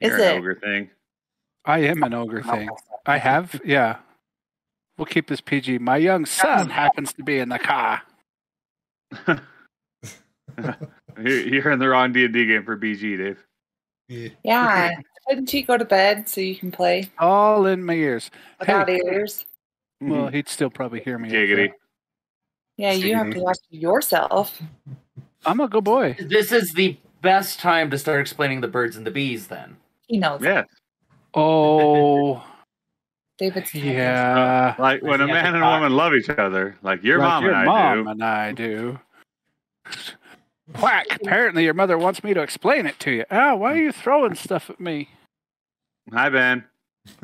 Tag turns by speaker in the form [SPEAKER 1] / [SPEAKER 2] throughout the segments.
[SPEAKER 1] Is
[SPEAKER 2] You're
[SPEAKER 1] it?
[SPEAKER 2] an ogre thing?
[SPEAKER 3] I am an ogre oh, thing. I have, yeah. We'll keep this PG. My young son um, happens to be in the car.
[SPEAKER 2] You're, you're in the wrong D and D game for BG, Dave.
[SPEAKER 4] Yeah.
[SPEAKER 1] Yeah. Shouldn't he go to bed so you can play
[SPEAKER 3] All in my ears.
[SPEAKER 1] without
[SPEAKER 3] Hey.
[SPEAKER 1] ears?
[SPEAKER 3] Well, mm-hmm. he'd still probably hear me.
[SPEAKER 2] Giggity.
[SPEAKER 1] Yeah, you have to watch yourself.
[SPEAKER 3] I'm a good boy.
[SPEAKER 5] This is the best time to start explaining the birds and the bees. Then
[SPEAKER 1] He knows.
[SPEAKER 2] Yeah,
[SPEAKER 3] Oh,
[SPEAKER 1] David's
[SPEAKER 3] yeah.
[SPEAKER 2] like when a man and a woman love each other, like your
[SPEAKER 3] Like
[SPEAKER 2] mom
[SPEAKER 3] your
[SPEAKER 2] and I
[SPEAKER 3] mom
[SPEAKER 2] do.
[SPEAKER 3] and I do. Whack! Apparently, your mother wants me to explain it to you. Ah, why are you throwing stuff at me?
[SPEAKER 2] Hi, Ben.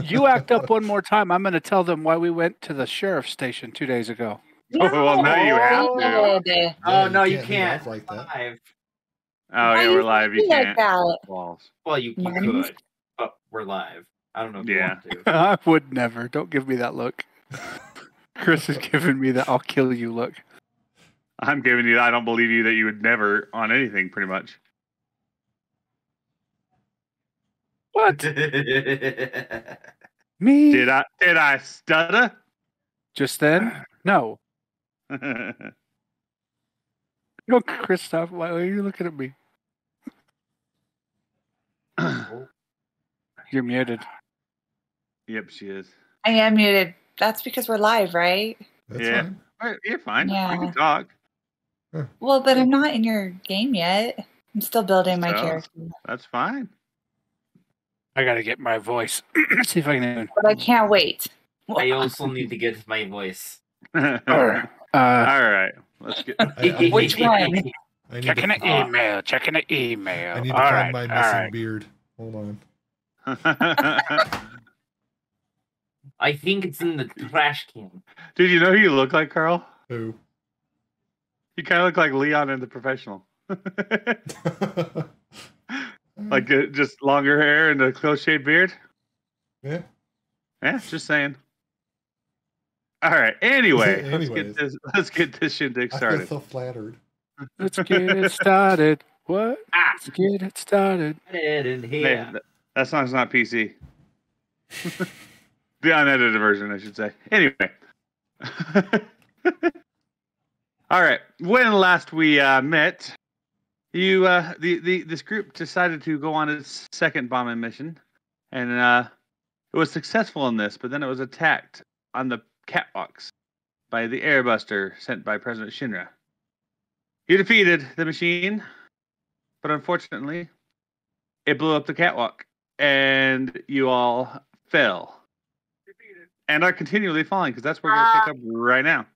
[SPEAKER 3] You act up one more time. I'm going to tell them why we went to the sheriff's station two days ago.
[SPEAKER 2] well, now you have to.
[SPEAKER 1] Good.
[SPEAKER 5] oh no, you
[SPEAKER 4] can't
[SPEAKER 5] can't.
[SPEAKER 4] do live like that.
[SPEAKER 5] Live.
[SPEAKER 2] Oh
[SPEAKER 1] Why
[SPEAKER 2] yeah, we're live. You
[SPEAKER 1] be like
[SPEAKER 2] can't.
[SPEAKER 1] that?
[SPEAKER 2] Walls.
[SPEAKER 5] Well, you, you
[SPEAKER 1] Mine's-
[SPEAKER 5] could, but we're live. I don't know if
[SPEAKER 2] Yeah.
[SPEAKER 5] you want to.
[SPEAKER 3] I would never. Don't give me that look. Chris is giving me that I'll kill you look.
[SPEAKER 2] I'm giving you. I don't believe you that you would never on anything, pretty much.
[SPEAKER 3] What? Me?
[SPEAKER 2] Did I? Did I stutter?
[SPEAKER 3] Just then? No. No, Christoph, why are you looking at me? You're muted.
[SPEAKER 2] yep, she is.
[SPEAKER 1] I am muted. That's because we're live, right?
[SPEAKER 4] That's
[SPEAKER 2] Yeah.
[SPEAKER 4] fine.
[SPEAKER 2] All right, you're fine.
[SPEAKER 1] Yeah.
[SPEAKER 2] You can talk.
[SPEAKER 1] Well, but I'm not in your game yet. I'm still building my
[SPEAKER 2] So?
[SPEAKER 1] character.
[SPEAKER 2] That's fine.
[SPEAKER 3] I gotta get my voice. See if I can even.
[SPEAKER 1] But I can't wait.
[SPEAKER 5] I also need to get my voice.
[SPEAKER 2] All
[SPEAKER 3] Uh,
[SPEAKER 2] right, let's get.
[SPEAKER 4] I, I,
[SPEAKER 1] Which one?
[SPEAKER 4] I need,
[SPEAKER 3] checking
[SPEAKER 4] to,
[SPEAKER 3] the email. Checking the email.
[SPEAKER 4] I need to
[SPEAKER 3] all
[SPEAKER 4] find
[SPEAKER 3] right.
[SPEAKER 4] my missing
[SPEAKER 3] right.
[SPEAKER 4] beard. Hold on.
[SPEAKER 5] I think it's in the trash can.
[SPEAKER 2] Did you know who you look like, Carl?
[SPEAKER 4] Who?
[SPEAKER 2] You kind of look like Leon in the professional. like uh, just longer hair and a close shaved beard.
[SPEAKER 4] yeah.
[SPEAKER 2] Yeah, just saying. All right. Anyway, let's get this. Let's get this shindig
[SPEAKER 4] I feel so flattered.
[SPEAKER 3] Let's get it started. What?
[SPEAKER 5] Ah,
[SPEAKER 3] Let's get it started.
[SPEAKER 5] it in
[SPEAKER 2] Hey,
[SPEAKER 5] here.
[SPEAKER 2] th- that song's not PC. the unedited version, I should say. Anyway. All right. When last we uh, met, you uh, the, the this group decided to go on its second bombing mission, and uh, it was successful in this. But then it was attacked on the catwalks by the airbuster sent by President Shinra. You defeated the machine, but unfortunately, it blew up the catwalk and you all fell and are continually falling because that's where we're going to pick up right now.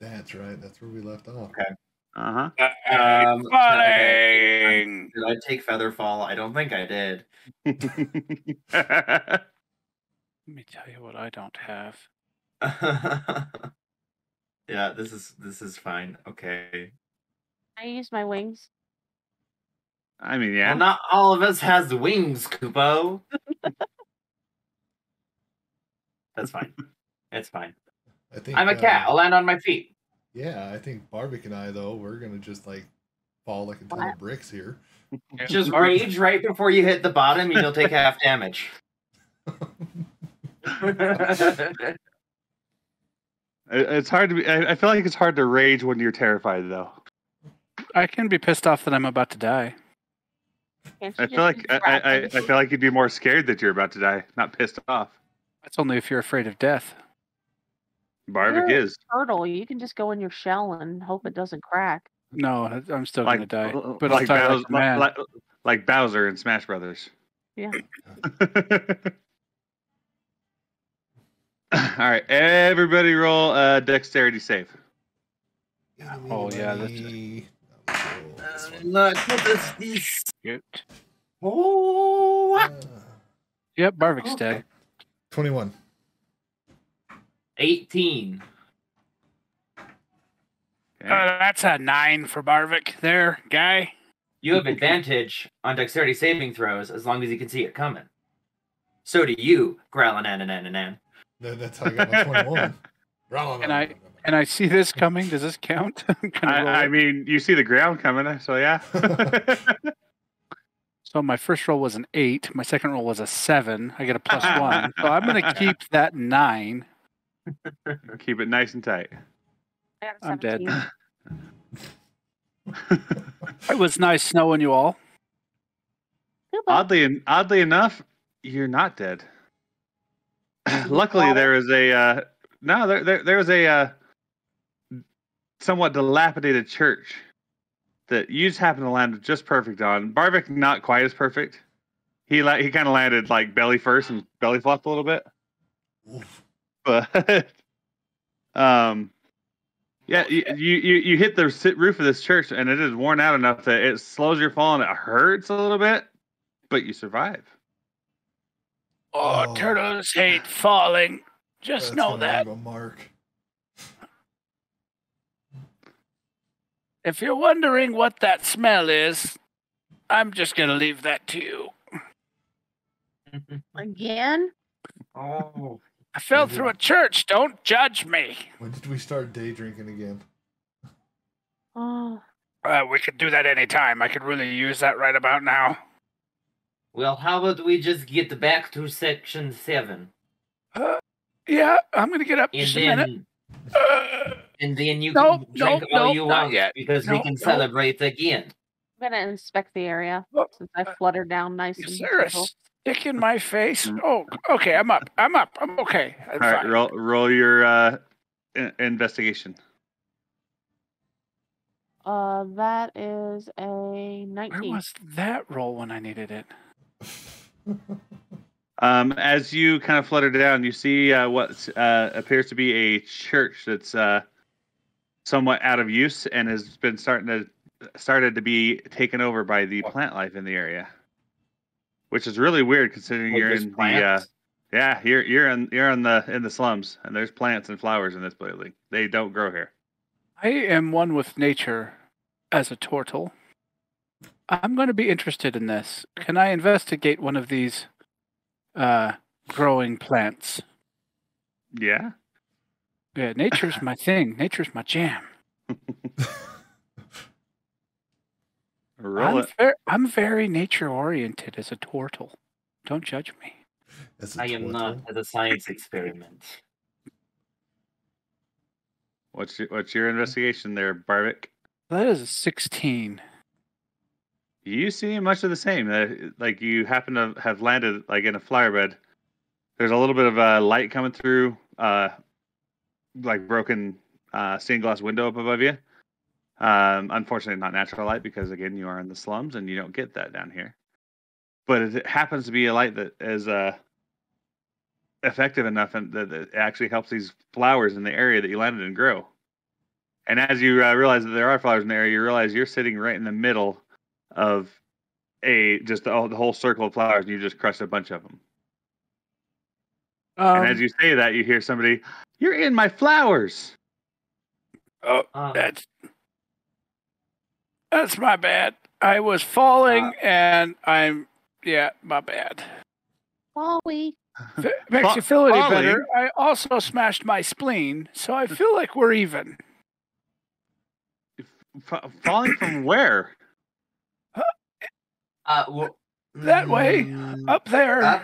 [SPEAKER 4] That's right. That's where we left off. Okay.
[SPEAKER 2] Uh
[SPEAKER 5] Um,
[SPEAKER 3] Falling.
[SPEAKER 5] Did I take Featherfall? I don't think I did.
[SPEAKER 3] Let me tell you what I don't have.
[SPEAKER 5] yeah, this is this is fine. Okay.
[SPEAKER 6] I use my wings.
[SPEAKER 2] I mean,
[SPEAKER 5] Well,
[SPEAKER 2] yeah.
[SPEAKER 5] not all of us has wings, Kupo. That's fine. It's fine.
[SPEAKER 4] I think
[SPEAKER 5] I'm a cat.
[SPEAKER 4] uh,
[SPEAKER 5] I'll land on my feet.
[SPEAKER 4] yeah, I think Barvik and I though we're gonna just like fall like a ton of bricks here.
[SPEAKER 5] Just rage right before you hit the bottom, and you'll take half damage.
[SPEAKER 2] It- It's hard to be. I I feel like it's hard to rage when you're terrified, though.
[SPEAKER 3] I can be pissed off that I'm about to die.
[SPEAKER 2] I feel like I, I, I feel like you'd be more scared that you're about to die, not pissed off.
[SPEAKER 3] That's only if you're afraid of death.
[SPEAKER 2] Barvic
[SPEAKER 6] Yeah.
[SPEAKER 2] is
[SPEAKER 6] turtle. You can just go in your shell and hope it doesn't crack.
[SPEAKER 3] No, I- I'm still
[SPEAKER 2] like
[SPEAKER 3] gonna die.
[SPEAKER 2] l-
[SPEAKER 3] But I'll
[SPEAKER 2] like, Bowser,
[SPEAKER 3] like
[SPEAKER 2] like, like Bowser in Smash Brothers.
[SPEAKER 6] Yeah.
[SPEAKER 2] All right, everybody roll a dexterity save.
[SPEAKER 3] Oh, yeah, that's-
[SPEAKER 4] Money. That cool. This one.
[SPEAKER 5] Look this. this-
[SPEAKER 3] Good.
[SPEAKER 5] Oh,
[SPEAKER 4] Uh,
[SPEAKER 3] Yep, Barvik's
[SPEAKER 5] Okay.
[SPEAKER 3] dead.
[SPEAKER 4] Twenty-one.
[SPEAKER 5] 18.
[SPEAKER 3] Uh, that's a nine for Barvik there, guy.
[SPEAKER 5] You have advantage on dexterity saving throws as long as you can see it coming. So do you, growling and and and
[SPEAKER 4] That, that's how I got my twenty-one.
[SPEAKER 3] And I- And I see this coming. Does this count? I
[SPEAKER 2] I, I mean, you see the ground coming, eh, so yeah.
[SPEAKER 3] So my first roll was an eight. My second roll was a seven. I get a plus one. So I'm going to keep that nine.
[SPEAKER 2] Keep it nice and tight.
[SPEAKER 6] I got a
[SPEAKER 3] I'm dead. It was nice knowing you all.
[SPEAKER 6] Goodbye.
[SPEAKER 2] Oddly, oddly enough, you're not dead. Luckily, there is a uh, no. There, there, there is a uh, somewhat dilapidated church that you just happen to land just perfect on. Barvik not quite as perfect. He la- he kind of landed like belly first and belly flopped a little bit,
[SPEAKER 4] Oof.
[SPEAKER 2] but um, yeah, you, you you you hit the roof of this church and it is worn out enough that it slows your fall and it hurts a little bit, but you survive.
[SPEAKER 3] Oh,
[SPEAKER 4] Oh.
[SPEAKER 3] turtles hate falling. Just
[SPEAKER 4] That's
[SPEAKER 3] know that.
[SPEAKER 4] leave a mark.
[SPEAKER 3] If you're wondering what that smell is, I'm just going to leave that to you.
[SPEAKER 6] Again?
[SPEAKER 5] oh,
[SPEAKER 3] I fell through a church. Don't judge me.
[SPEAKER 4] When did we start day drinking again?
[SPEAKER 6] Oh,
[SPEAKER 3] Uh, we could do that anytime. I could really use that right about now.
[SPEAKER 5] Well, how about we just get back to section seven,
[SPEAKER 3] Uh, yeah, I'm going to get up
[SPEAKER 5] and
[SPEAKER 3] just a minute. Uh,
[SPEAKER 5] and then you
[SPEAKER 3] No,
[SPEAKER 5] can
[SPEAKER 3] no,
[SPEAKER 5] drink all
[SPEAKER 3] no,
[SPEAKER 5] you want
[SPEAKER 3] yet.
[SPEAKER 5] because
[SPEAKER 3] No,
[SPEAKER 5] we can
[SPEAKER 3] no.
[SPEAKER 5] celebrate again.
[SPEAKER 6] I'm gonna inspect the area
[SPEAKER 3] Oh,
[SPEAKER 6] since I fluttered down nice
[SPEAKER 3] is
[SPEAKER 6] and
[SPEAKER 3] there a stick in my face? Oh, okay. I'm up. I'm up. I'm okay. I'm
[SPEAKER 2] All right,
[SPEAKER 3] fine.
[SPEAKER 2] roll roll your uh, in- investigation.
[SPEAKER 6] Uh, that is a 19.
[SPEAKER 3] Where
[SPEAKER 6] 19.
[SPEAKER 3] was that roll when I needed it?
[SPEAKER 2] Um, as you kind of flutter down, you see uh, what uh, appears to be a church that's uh, somewhat out of use and has been starting to started to be taken over by the plant life in the area, which is really weird considering
[SPEAKER 5] Like
[SPEAKER 2] you're
[SPEAKER 5] there's
[SPEAKER 2] in the uh, yeah you're you're in you're in the in the slums and there's plants and flowers in this building. They don't grow here.
[SPEAKER 3] I am one with nature as a turtle. I'm going to be interested in this. Can I investigate one of these uh, growing plants?
[SPEAKER 2] Yeah.
[SPEAKER 3] Yeah, nature's my thing. Nature's my jam.
[SPEAKER 2] Roll
[SPEAKER 3] I'm,
[SPEAKER 2] it.
[SPEAKER 3] ver- I'm very nature oriented as a turtle. Don't judge me.
[SPEAKER 4] That's a
[SPEAKER 5] I am not
[SPEAKER 4] turtle.
[SPEAKER 5] at a science experiment.
[SPEAKER 2] What's your, what's your investigation there, Barvik?
[SPEAKER 3] That is a 16.
[SPEAKER 2] You see much of the same. Uh, like you happen to have landed like in a flower bed. There's a little bit of uh, light coming through, uh, like broken uh, stained glass window up above you. Um, unfortunately, not natural light because again, you are in the slums and you don't get that down here. But it happens to be a light that is uh, effective enough and that it actually helps these flowers in the area that you landed in grow. And as you uh, realize that there are flowers in the area, you realize you're sitting right in the middle of a just the, the whole circle of flowers, and you just crushed a bunch of them.
[SPEAKER 3] Um,
[SPEAKER 2] and as you say that, you hear somebody, "You're in my flowers."
[SPEAKER 3] oh,
[SPEAKER 5] Uh,
[SPEAKER 3] that's that's my bad. I was falling,
[SPEAKER 2] Uh,
[SPEAKER 3] and I'm yeah, my bad.
[SPEAKER 6] Folly.
[SPEAKER 3] F- makes
[SPEAKER 2] Fa-
[SPEAKER 3] you feel any
[SPEAKER 2] falling?
[SPEAKER 3] better. I also smashed my spleen, so I feel like we're even.
[SPEAKER 2] F- falling from where?
[SPEAKER 5] Uh, well,
[SPEAKER 3] That way,
[SPEAKER 5] mm,
[SPEAKER 3] Up there.
[SPEAKER 5] up.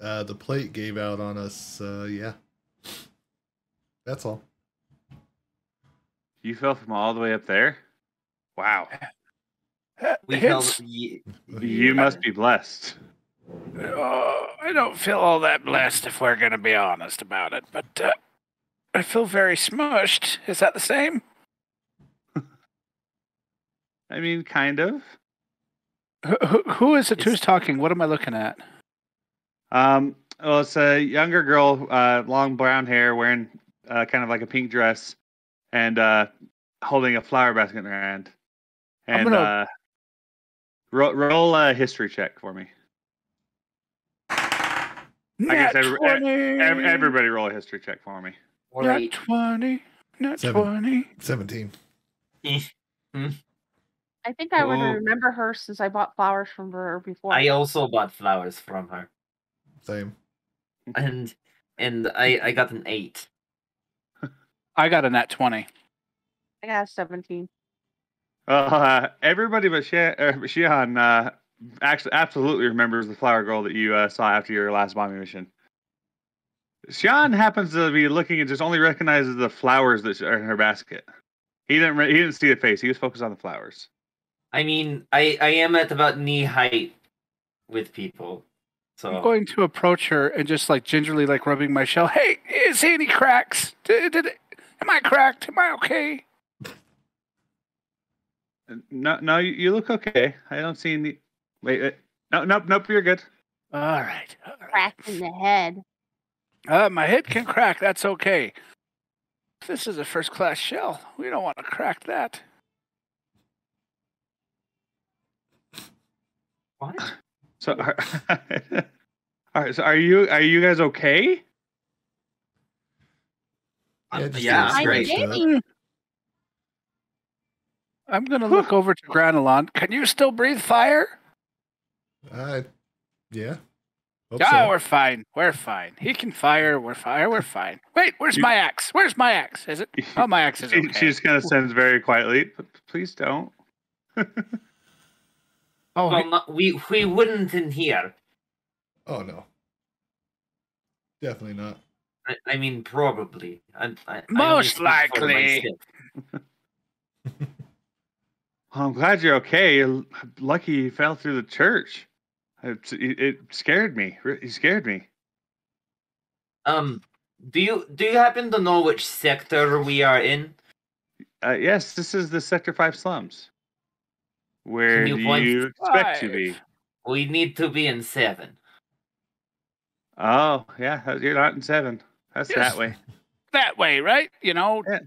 [SPEAKER 4] Uh, the plate gave out on us. Uh, yeah. That's all.
[SPEAKER 2] You fell from all the way up there. Wow,
[SPEAKER 5] We held.
[SPEAKER 3] hits-
[SPEAKER 5] ye-
[SPEAKER 2] you must be blessed.
[SPEAKER 3] Oh, I don't feel all that blessed, if we're going to be honest about it. But uh, I feel very smushed. Is that the same?
[SPEAKER 2] I mean, kind of.
[SPEAKER 3] Who, who- who is it
[SPEAKER 5] It's-
[SPEAKER 3] who's talking? What am I looking at?
[SPEAKER 2] Um, well, it's a younger girl, uh, long brown hair, wearing uh, kind of like a pink dress, and uh, holding a flower basket in her hand.
[SPEAKER 3] I'm
[SPEAKER 2] And
[SPEAKER 3] gonna-
[SPEAKER 2] uh, roll, roll a history check for me. I guess
[SPEAKER 3] Nat
[SPEAKER 2] every- Everybody, roll a history check for me.
[SPEAKER 5] Or
[SPEAKER 3] Nat
[SPEAKER 5] eight.
[SPEAKER 3] 20. Nat
[SPEAKER 4] Seven.
[SPEAKER 3] 20.
[SPEAKER 4] 17.
[SPEAKER 6] I think I would
[SPEAKER 2] Oh.
[SPEAKER 6] remember her since I bought flowers from her before.
[SPEAKER 5] I also bought flowers from her,
[SPEAKER 4] Same.
[SPEAKER 5] and and I I got an eight.
[SPEAKER 3] I got a nat 20.
[SPEAKER 6] I got a 17.
[SPEAKER 2] Uh, everybody but Sha- uh, Shion uh, actually absolutely remembers the flower girl that you uh, saw after your last bombing mission. Shion happens to be looking and just only recognizes the flowers that are in her basket. He didn't. Re- he didn't see the face. He was focused on the flowers.
[SPEAKER 5] I mean, I I am at about knee height with people, so
[SPEAKER 3] I'm going to approach her and just like gingerly like rubbing my shell. Hey, is there any cracks? Did, did it, am I cracked? Am I okay?
[SPEAKER 2] No, no, you, you look okay. I don't see any. Wait, wait. no, nope, nope. You're good.
[SPEAKER 3] All right. all right.
[SPEAKER 6] Cracked in the head.
[SPEAKER 3] Uh, my head can crack. That's okay. This is a first class shell. We don't want to crack that.
[SPEAKER 5] What?
[SPEAKER 2] So, are, all right. So, are you are you guys okay?
[SPEAKER 5] Um,
[SPEAKER 4] just
[SPEAKER 5] yeah,
[SPEAKER 4] a
[SPEAKER 5] I'm great.
[SPEAKER 4] scratch.
[SPEAKER 3] I'm going to look over to Granulon. Can you still breathe fire?
[SPEAKER 4] Uh, yeah. Hope
[SPEAKER 3] Ah,
[SPEAKER 4] so.
[SPEAKER 3] we're fine. We're fine. He can fire. We're fire. We're fine. Wait, where's my axe? Where's my axe? Is it? Oh, my axe is
[SPEAKER 2] She,
[SPEAKER 3] okay.
[SPEAKER 2] she just kind of says very quietly, "Please don't."
[SPEAKER 3] oh,
[SPEAKER 5] Well, no, we we wouldn't in here.
[SPEAKER 4] Oh no. Definitely not.
[SPEAKER 5] I, I mean, probably. I, I, I
[SPEAKER 3] Most
[SPEAKER 5] speak
[SPEAKER 3] likely.
[SPEAKER 2] Well, I'm glad you're okay. You're lucky you fell through the church. It, it, it scared me. It scared me.
[SPEAKER 5] Um, do you do you happen to know which sector we are in?
[SPEAKER 2] Uh, yes, this is the Sector Five slums. Where do
[SPEAKER 5] you point-
[SPEAKER 2] you expect to be?
[SPEAKER 5] We need to be in seven.
[SPEAKER 2] Oh, yeah, uh, you're not in seven. That's
[SPEAKER 3] Yes.
[SPEAKER 2] that way.
[SPEAKER 3] that way, right? You know,
[SPEAKER 2] Yeah.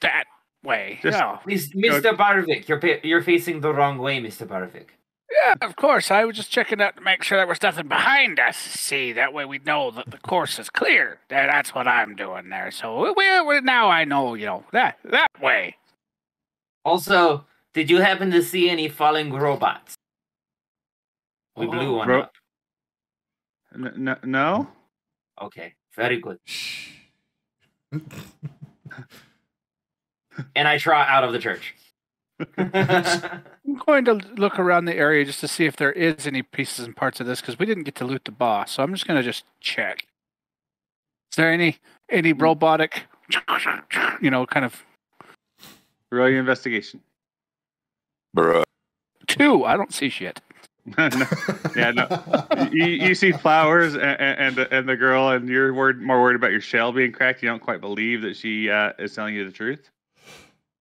[SPEAKER 3] that way.
[SPEAKER 2] Just-
[SPEAKER 3] yeah.
[SPEAKER 5] Mr. Barvik, you're you're facing the wrong way, Mr. Barvik.
[SPEAKER 3] yeah, of course. I was just checking out to make sure there was nothing behind us. See, that way we know that the course is clear. That's what I'm doing there. So we, we, now I know, you know, that that way.
[SPEAKER 5] Also, did you happen to see any falling robots? We
[SPEAKER 3] Oh,
[SPEAKER 5] blew one
[SPEAKER 2] ro-
[SPEAKER 5] up.
[SPEAKER 2] N- n- no?
[SPEAKER 5] Okay, very good.
[SPEAKER 4] Shh.
[SPEAKER 5] And I trot out of the church.
[SPEAKER 3] I'm going to look around the area just to see if there is any pieces and parts of this because we didn't get to loot the boss. So I'm just going to just check. Is there any any robotic, you know, kind of
[SPEAKER 2] Roll your investigation.
[SPEAKER 3] Two? I don't see shit.
[SPEAKER 2] No. Yeah, no. you, you see flowers and, and and the girl, and you're worried, more worried about your shell being cracked. You don't quite believe that she uh, is telling you the truth.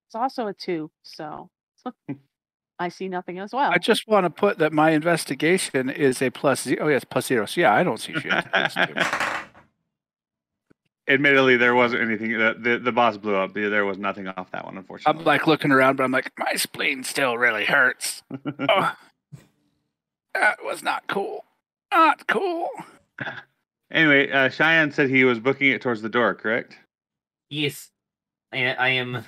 [SPEAKER 6] It's also a two, so I see nothing as well.
[SPEAKER 3] I just want to put that my investigation is a plus zero. Oh, yes, plus zero. So yeah, I don't see shit. That's two.
[SPEAKER 2] Admittedly, there wasn't anything. The, the the boss blew up. There was nothing off that one, unfortunately.
[SPEAKER 3] I'm like looking around, but I'm like, my spleen still really hurts. Oh, that was not cool. Not cool.
[SPEAKER 2] Anyway, uh, Cheyenne said he was booking it towards the door. Correct?
[SPEAKER 5] yes, I, I am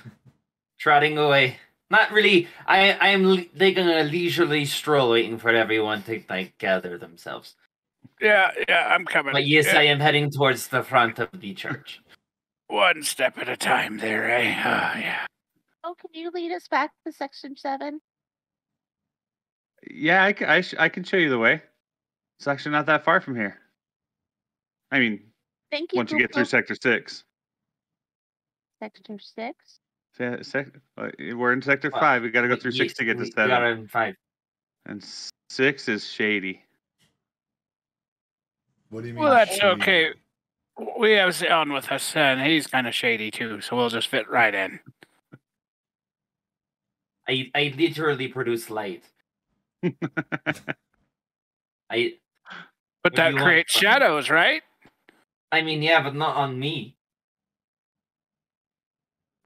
[SPEAKER 5] trotting away. Not really. I I am le- taking a leisurely stroll, waiting for everyone to like gather themselves.
[SPEAKER 3] Yeah, yeah, I'm coming.
[SPEAKER 5] But yes,
[SPEAKER 3] Yeah,
[SPEAKER 5] I am heading towards the front of the church.
[SPEAKER 3] One step at a time there, eh? Oh, yeah.
[SPEAKER 6] oh, can you lead us back to section seven?
[SPEAKER 2] Yeah, I, ca- I, I can show you the way. It's actually not that far from here. I mean,
[SPEAKER 6] Thank you.
[SPEAKER 2] once you get through Sector Six.
[SPEAKER 6] sector six.
[SPEAKER 2] Se- sec- uh, we're in Sector
[SPEAKER 5] Well,
[SPEAKER 2] Five. We got to go through
[SPEAKER 5] Yes,
[SPEAKER 2] six to get to
[SPEAKER 5] we- We
[SPEAKER 2] seven,
[SPEAKER 5] are in five.
[SPEAKER 2] and six is shady.
[SPEAKER 4] What do you mean?
[SPEAKER 3] Well, that's
[SPEAKER 4] shady?
[SPEAKER 3] okay. We have Zion with us, and he's kind of shady too, so we'll just fit right in.
[SPEAKER 5] I I literally produce light. I
[SPEAKER 3] But that
[SPEAKER 5] you want
[SPEAKER 3] creates shadows, right?
[SPEAKER 5] I mean yeah, but not on me.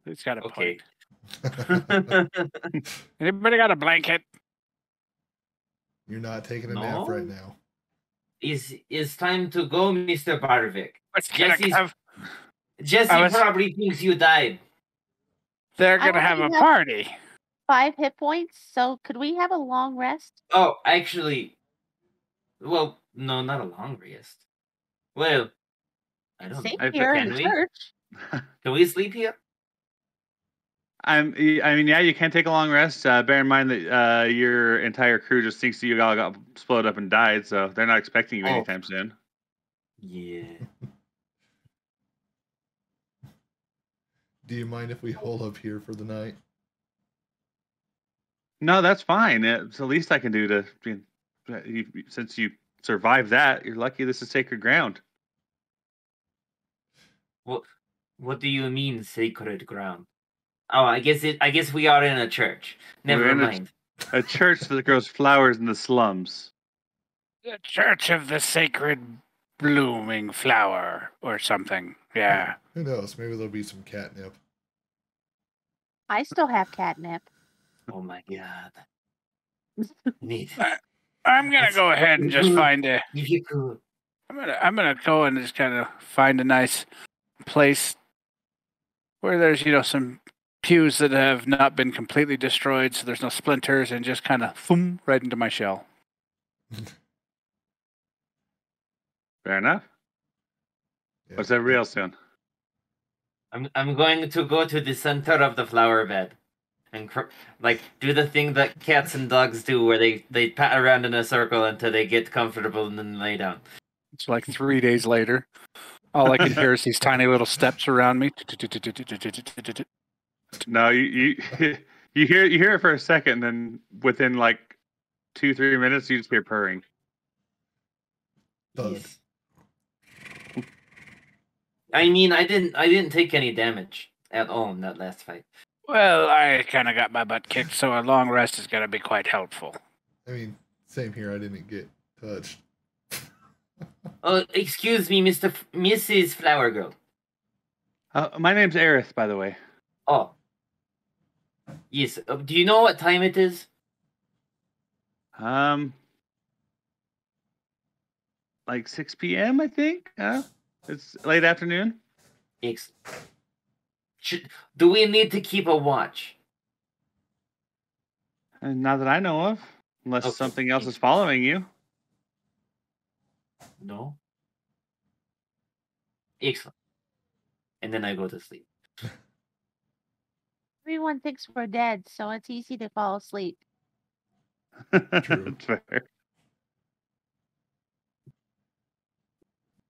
[SPEAKER 3] It's got a
[SPEAKER 5] Okay.
[SPEAKER 3] point. Anybody got a blanket?
[SPEAKER 4] You're not taking a nap right now.
[SPEAKER 5] Is is time to go, Mr. Barvik.
[SPEAKER 3] What's have?
[SPEAKER 5] Jesse
[SPEAKER 3] was-
[SPEAKER 5] probably thinks you died.
[SPEAKER 3] They're gonna have a
[SPEAKER 6] have-
[SPEAKER 3] party.
[SPEAKER 6] Five hit points. So could we have a long rest?
[SPEAKER 5] Oh, actually, well, no, not a long rest. Well, I don't
[SPEAKER 6] Same
[SPEAKER 5] know.
[SPEAKER 2] I-
[SPEAKER 6] here in
[SPEAKER 5] can
[SPEAKER 6] the
[SPEAKER 5] we?
[SPEAKER 6] church.
[SPEAKER 5] Can we sleep here?
[SPEAKER 2] I'm. I mean, yeah, you can take a long rest. Uh, bear in mind that uh, your entire crew just thinks that you all got exploded up and died, so they're not expecting you
[SPEAKER 5] Oh.
[SPEAKER 2] anytime soon.
[SPEAKER 5] Yeah.
[SPEAKER 4] Do you mind if we hold up here for the night?
[SPEAKER 2] No, that's fine. It's the least I can do to. you- you- Since you survived that, you're lucky. This is sacred ground.
[SPEAKER 5] What, What do you mean sacred ground? Oh, I guess it. I guess we are in a church.
[SPEAKER 2] We're
[SPEAKER 5] Never
[SPEAKER 2] a-
[SPEAKER 5] mind.
[SPEAKER 2] A church that grows flowers in the slums.
[SPEAKER 3] The Church of the Sacred Blooming Flower or something. Yeah.
[SPEAKER 4] Who knows? Maybe there'll be some catnip.
[SPEAKER 6] I still have catnip.
[SPEAKER 5] Oh my god. Neat.
[SPEAKER 3] I'm gonna go ahead and just find a.
[SPEAKER 5] If you could.
[SPEAKER 3] I'm gonna I'm gonna go and just kind of find a nice place where there's you know some pews that have not been completely destroyed, so there's no splinters, and just kind of boom right into my shell.
[SPEAKER 2] Fair enough.
[SPEAKER 4] Yeah.
[SPEAKER 2] What's everybody else doing?
[SPEAKER 5] I'm I'm going to go to the center of the flower bed, and cr- like do the thing that cats and dogs do, where they they pat around in a circle until they get comfortable and then lay down.
[SPEAKER 3] It's like three days later. All I can hear is these tiny little steps around me.
[SPEAKER 2] No, you you you hear you hear it for a second, then within like two three minutes, you just hear purring.
[SPEAKER 4] Thud.
[SPEAKER 5] I mean, I didn't I didn't take any damage at all in that last fight.
[SPEAKER 3] Well, I kind of got my butt kicked, so a long rest is going to be quite helpful.
[SPEAKER 4] I mean, same here. I didn't get touched.
[SPEAKER 5] Oh, excuse me, Mister F- Mrs. Flower Girl.
[SPEAKER 2] Uh, my name's Aerith, by the way.
[SPEAKER 5] Oh, yes. Uh, do you know what time it is?
[SPEAKER 2] Um, like six p.m. I think. Uh, it's late afternoon.
[SPEAKER 5] Ex- Should, do we need to keep a watch?
[SPEAKER 2] And not that I know of, unless
[SPEAKER 5] Okay.
[SPEAKER 2] something else is following you.
[SPEAKER 5] No. Excellent. And then I go to sleep.
[SPEAKER 6] Everyone thinks we're dead, so it's easy to fall asleep.
[SPEAKER 4] True.
[SPEAKER 2] Fair.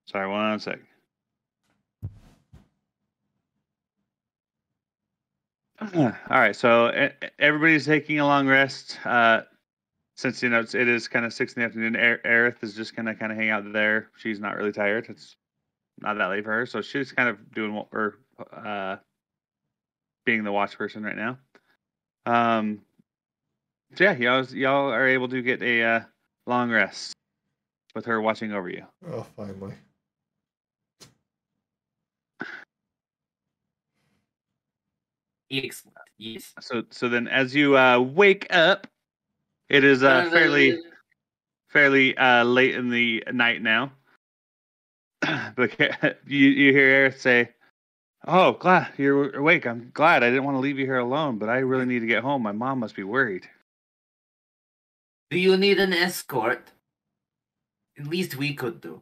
[SPEAKER 2] Sorry, one sec. All right, so everybody's taking a long rest. Uh, since you know it's, it is kind of six in the afternoon, Er- Aerith is just gonna kind of hang out there. She's not really tired. It's not that late for her, so she's kind of doing what or uh, being the watch person right now. Um, so yeah, y'all y'all are able to get a uh, long rest with her watching over you.
[SPEAKER 4] Oh, finally.
[SPEAKER 5] Excellent. Yes.
[SPEAKER 2] So so then as you uh, wake up, it is uh, fairly fairly uh, late in the night now. but you you hear Aerith say, "Oh, glad you're awake. I'm glad. I didn't want to leave you here alone, but I really need to get home. My mom must be worried."
[SPEAKER 5] Do you need an escort? At least we could do.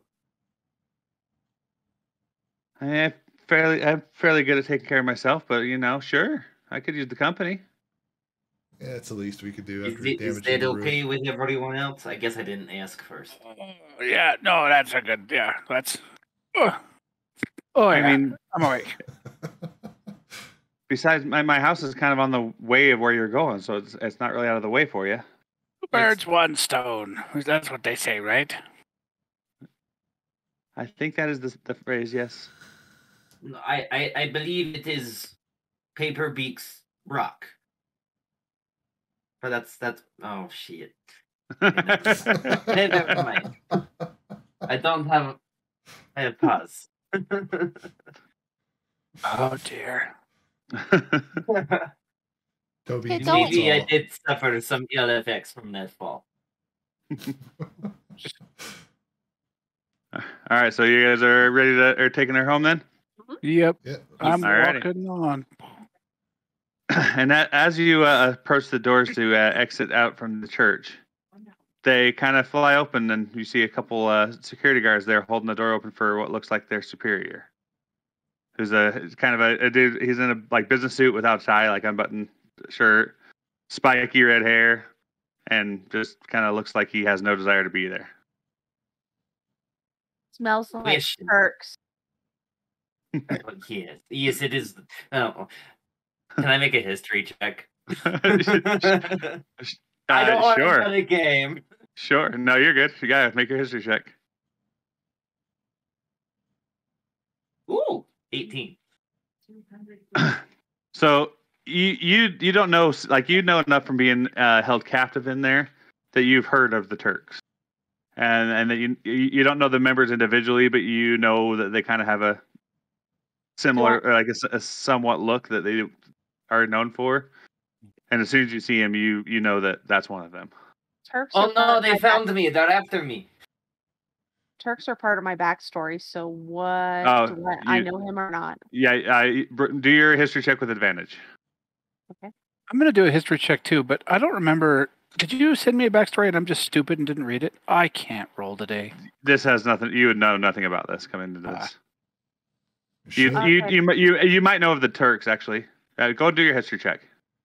[SPEAKER 2] I'm fairly I'm fairly good at taking care of myself, but you know, sure, I could use the company.
[SPEAKER 4] Yeah, it's the least we could do
[SPEAKER 5] Is,
[SPEAKER 4] after
[SPEAKER 5] it, is
[SPEAKER 4] damaging
[SPEAKER 5] that
[SPEAKER 4] the roof.
[SPEAKER 5] okay with everyone else? I guess I didn't ask first.
[SPEAKER 3] Oh, yeah, no, that's a good. Yeah, that's. Oh, oh
[SPEAKER 2] I
[SPEAKER 3] yeah,
[SPEAKER 2] mean,
[SPEAKER 3] I'm awake.
[SPEAKER 2] besides, my, my house is kind of on the way of where you're going, so it's it's not really out of the way for you.
[SPEAKER 3] Two birds, one stone. That's what they say, right?
[SPEAKER 2] I think that is the the phrase. Yes.
[SPEAKER 5] No, I, I, I believe it is Paper Beak's rock. But that's that's oh shit. Never mind. I don't have I have pause.
[SPEAKER 3] Oh dear.
[SPEAKER 4] Toby,
[SPEAKER 6] It's
[SPEAKER 4] you
[SPEAKER 5] Maybe I did suffer some ill effects from that fall.
[SPEAKER 2] All right, so you guys are ready to are taking her home then?
[SPEAKER 3] Yep,
[SPEAKER 4] Yeah,
[SPEAKER 3] I'm
[SPEAKER 2] Alrighty.
[SPEAKER 3] walking on.
[SPEAKER 2] and that, as you uh, approach the doors to uh, exit out from the church, they kind of fly open, and you see a couple uh, security guards there holding the door open for what looks like their superior. who's a kind of a, a dude. He's in a like business suit without tie, like unbuttoned shirt, spiky red hair, and just kind of looks like he has no desire to be there.
[SPEAKER 6] Smells like
[SPEAKER 5] Wish.
[SPEAKER 6] perks.
[SPEAKER 5] yes, yes, it is. Oh, can I make a history check?
[SPEAKER 2] Uh,
[SPEAKER 5] I don't want to
[SPEAKER 2] sure,
[SPEAKER 5] run a game.
[SPEAKER 2] Sure. No, you're good. You gotta make your history check.
[SPEAKER 5] Ooh, 18.
[SPEAKER 2] So you you you don't know like you know enough from being uh, held captive in there that you've heard of the Turks, and and that you you you don't know the members individually, but you know that they kind of have a similar or like a somewhat look that they are known for. And as soon as you see him, you you know that that's one of them.
[SPEAKER 6] Turks.
[SPEAKER 5] Oh
[SPEAKER 6] are
[SPEAKER 5] no,
[SPEAKER 6] part of
[SPEAKER 5] they
[SPEAKER 6] my
[SPEAKER 5] found
[SPEAKER 6] back-
[SPEAKER 5] me. They're after me.
[SPEAKER 6] Turks are part of my backstory. So what?
[SPEAKER 2] Oh,
[SPEAKER 6] do I, I know him or not?
[SPEAKER 2] Yeah, I, do your history check with advantage. Okay.
[SPEAKER 3] I'm gonna do a history check too, but I don't remember. Did you send me a backstory and I'm just stupid and didn't read it? I can't roll today.
[SPEAKER 2] This has nothing. You would know nothing about this coming into this.
[SPEAKER 3] Ah.
[SPEAKER 2] You,
[SPEAKER 4] Should-
[SPEAKER 2] you,
[SPEAKER 6] Okay.
[SPEAKER 2] you, you, you might know of the Turks actually. Uh, go do your history check.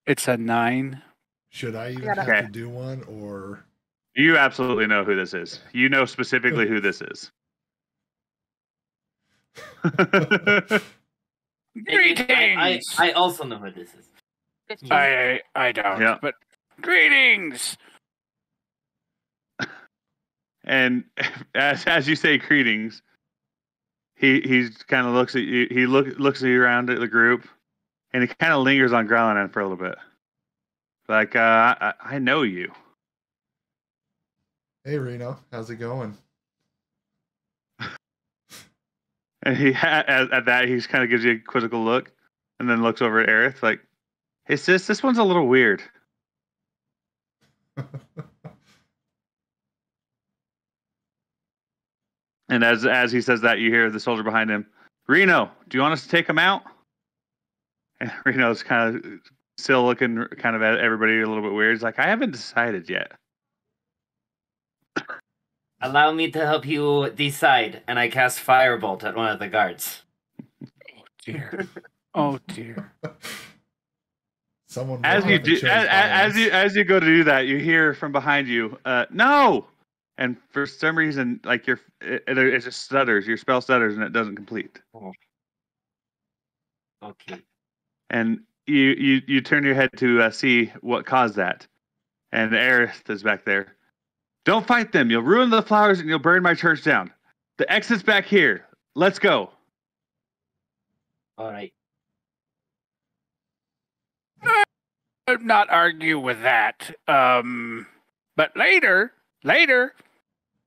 [SPEAKER 3] It's a nine.
[SPEAKER 4] Should I even
[SPEAKER 6] gotta-
[SPEAKER 4] have
[SPEAKER 2] Okay.
[SPEAKER 4] to do one or
[SPEAKER 2] You absolutely know who this is. You know specifically who this is.
[SPEAKER 5] I, I, I also know who this is.
[SPEAKER 6] Fifteen.
[SPEAKER 3] I I don't.
[SPEAKER 2] Yeah.
[SPEAKER 3] But greetings.
[SPEAKER 2] and as as you say greetings, he he kind of looks at you. He look looks at you around at the group, and he kind of lingers on Growlin for a little bit. Like uh, I, I know you.
[SPEAKER 4] Hey Reno, how's it going?
[SPEAKER 2] And he at, at that he kind of gives you a quizzical look, and then looks over at Aerith like, "Hey sis, this one's a little weird." And as as he says that, you hear the soldier behind him, Reno, do you want us to take him out? And Reno's kind of still looking kind of at everybody a little bit weird. He's like, I haven't decided yet.
[SPEAKER 5] Allow me to help you decide, and I cast Firebolt at one of the guards.
[SPEAKER 3] Oh dear. Oh dear.
[SPEAKER 4] Someone
[SPEAKER 2] As you do, as, as you as you go to do that, you hear from behind you, uh, "No!" And for some reason, like your it, it, it just stutters. Your spell stutters and it doesn't complete. Oh.
[SPEAKER 5] Okay.
[SPEAKER 2] and you you you turn your head to uh, see what caused that, and Aerith is back there. Don't fight them. You'll ruin the flowers and you'll burn my church down. The exit's back here. Let's go.
[SPEAKER 5] All right.
[SPEAKER 3] I'd not argue with that. Um, but later, later,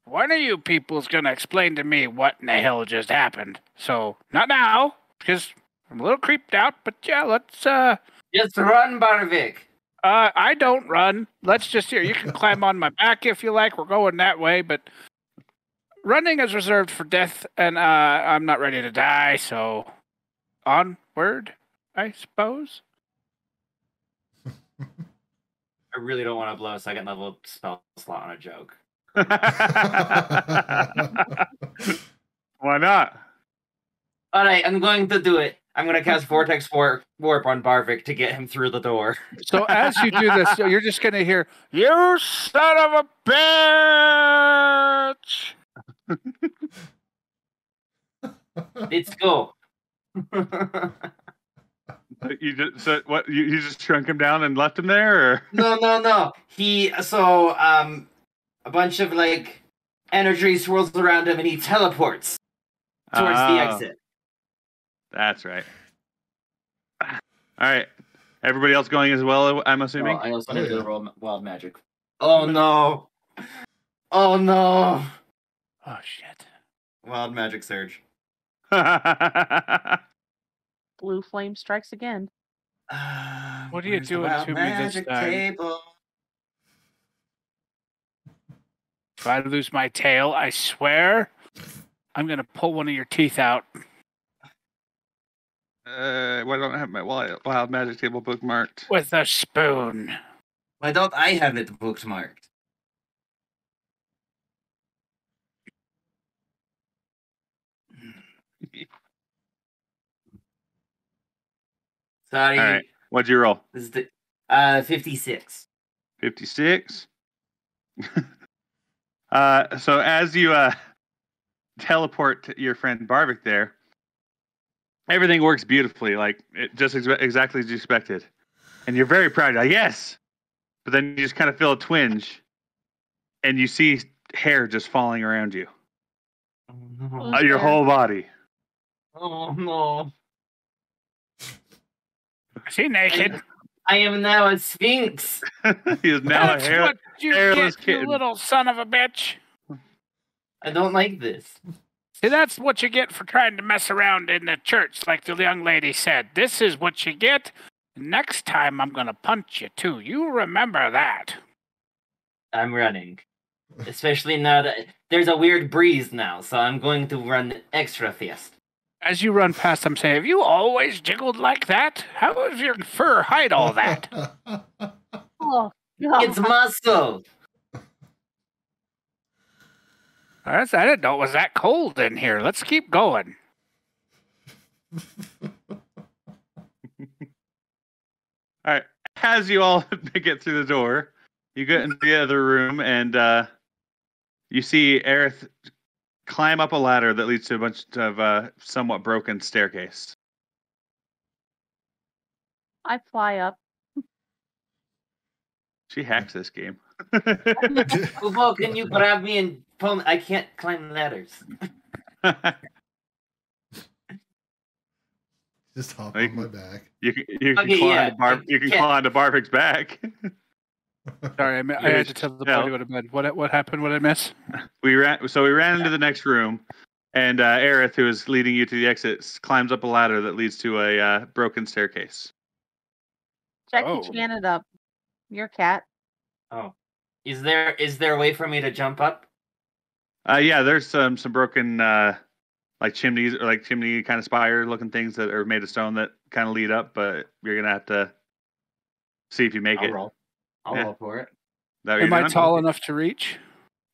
[SPEAKER 3] one of you people's gonna explain to me what in the hell just happened. So not now, because I'm a little creeped out. But yeah, let's. Uh,
[SPEAKER 5] Just run, Barvik.
[SPEAKER 3] uh, I don't run. Let's just here. You can climb on my back if you like. We're going that way, but running is reserved for death, and uh, I'm not ready to die. So onward, I suppose.
[SPEAKER 5] I really don't want to blow a second level spell slot on a joke.
[SPEAKER 2] Why not?
[SPEAKER 5] All right, I'm going to do it. I'm going to cast Vortex Warp, warp on Barvik to get him through the door.
[SPEAKER 3] So as you do this, you're just going to hear, "You son of a bitch!"
[SPEAKER 5] Let's go.
[SPEAKER 2] You just so what? You, you just shrunk him down and left him there, or
[SPEAKER 5] no, no, no. He so um a bunch of like energy swirls around him and he teleports towards the
[SPEAKER 2] Oh,
[SPEAKER 5] exit.
[SPEAKER 2] That's right. All right. Everybody else going as well. I'm assuming.
[SPEAKER 7] Well, I also
[SPEAKER 4] Oh,
[SPEAKER 7] need
[SPEAKER 4] yeah.
[SPEAKER 7] roll wild magic.
[SPEAKER 5] Oh no. Oh no.
[SPEAKER 3] Oh shit!
[SPEAKER 5] Wild magic surge.
[SPEAKER 6] Blue flame strikes again.
[SPEAKER 5] Uh,
[SPEAKER 3] What are you doing to me this
[SPEAKER 5] magic
[SPEAKER 3] time?
[SPEAKER 5] Table?
[SPEAKER 3] If I lose my tail, I swear, I'm going to pull one of your teeth out.
[SPEAKER 2] Uh, why don't I have my wild, wild magic table bookmarked?
[SPEAKER 3] with a spoon.
[SPEAKER 5] Why don't I have it bookmarked? Sorry.
[SPEAKER 2] All right. What'd you roll?
[SPEAKER 5] This is the uh fifty six.
[SPEAKER 2] 56. uh, so as you uh, teleport to your friend Barvik there, everything works beautifully, like it just ex- exactly as you expected. And you're very proud. Like, yes. But then you just kind of feel a twinge and you see hair just falling around you,
[SPEAKER 5] Oh no.
[SPEAKER 2] uh, your whole body.
[SPEAKER 5] Oh no.
[SPEAKER 3] Is he naked?
[SPEAKER 5] I am now a sphinx.
[SPEAKER 2] he is now a hair.
[SPEAKER 3] what you
[SPEAKER 2] hairless
[SPEAKER 3] get, you little son of a bitch.
[SPEAKER 5] I don't like this.
[SPEAKER 3] See, that's what you get for trying to mess around in the church, like the young lady said. This is what you get. Next time, I'm going to punch you, too. You remember that.
[SPEAKER 5] I'm running. Especially now that there's a weird breeze now, so I'm going to run extra fast.
[SPEAKER 3] As you run past, I'm saying, Have you always jiggled like that? How does your fur hide all that?
[SPEAKER 6] Oh, God.
[SPEAKER 5] It's muscle.
[SPEAKER 3] That's, I didn't know it was that cold in here. Let's keep going.
[SPEAKER 2] All right. As you all get through the door, you get into the other room and uh, you see Aerith climb up a ladder that leads to a bunch of uh, somewhat broken staircase.
[SPEAKER 6] I fly up.
[SPEAKER 2] She hacks this game.
[SPEAKER 5] Ubo, can you grab me and pull me? I can't climb ladders.
[SPEAKER 4] Just hop
[SPEAKER 2] Like-
[SPEAKER 4] on my back.
[SPEAKER 2] you can you can
[SPEAKER 5] Okay,
[SPEAKER 2] climb
[SPEAKER 5] yeah,
[SPEAKER 2] to Bar- you can
[SPEAKER 5] can't-
[SPEAKER 2] climb to Barvik's back.
[SPEAKER 3] Sorry, I, I had to tell the party what I meant. What, what happened? What did I miss?
[SPEAKER 2] we ran so we ran into the next room, and uh, Aerith, who is leading you to the exit, climbs up a ladder that leads to a uh, broken staircase.
[SPEAKER 6] Jackie
[SPEAKER 3] Oh.
[SPEAKER 6] it up. Your cat.
[SPEAKER 5] Oh, is there is there a way for me to jump up?
[SPEAKER 2] Uh, yeah, there's some some broken uh, like chimneys or like chimney kind of spire looking things that are made of stone that kind of lead up, but you're gonna have to see if you make
[SPEAKER 5] I'll
[SPEAKER 2] it.
[SPEAKER 5] roll. I'll
[SPEAKER 2] Yeah.
[SPEAKER 5] roll for it.
[SPEAKER 2] Is that
[SPEAKER 3] Am I tall enough to reach?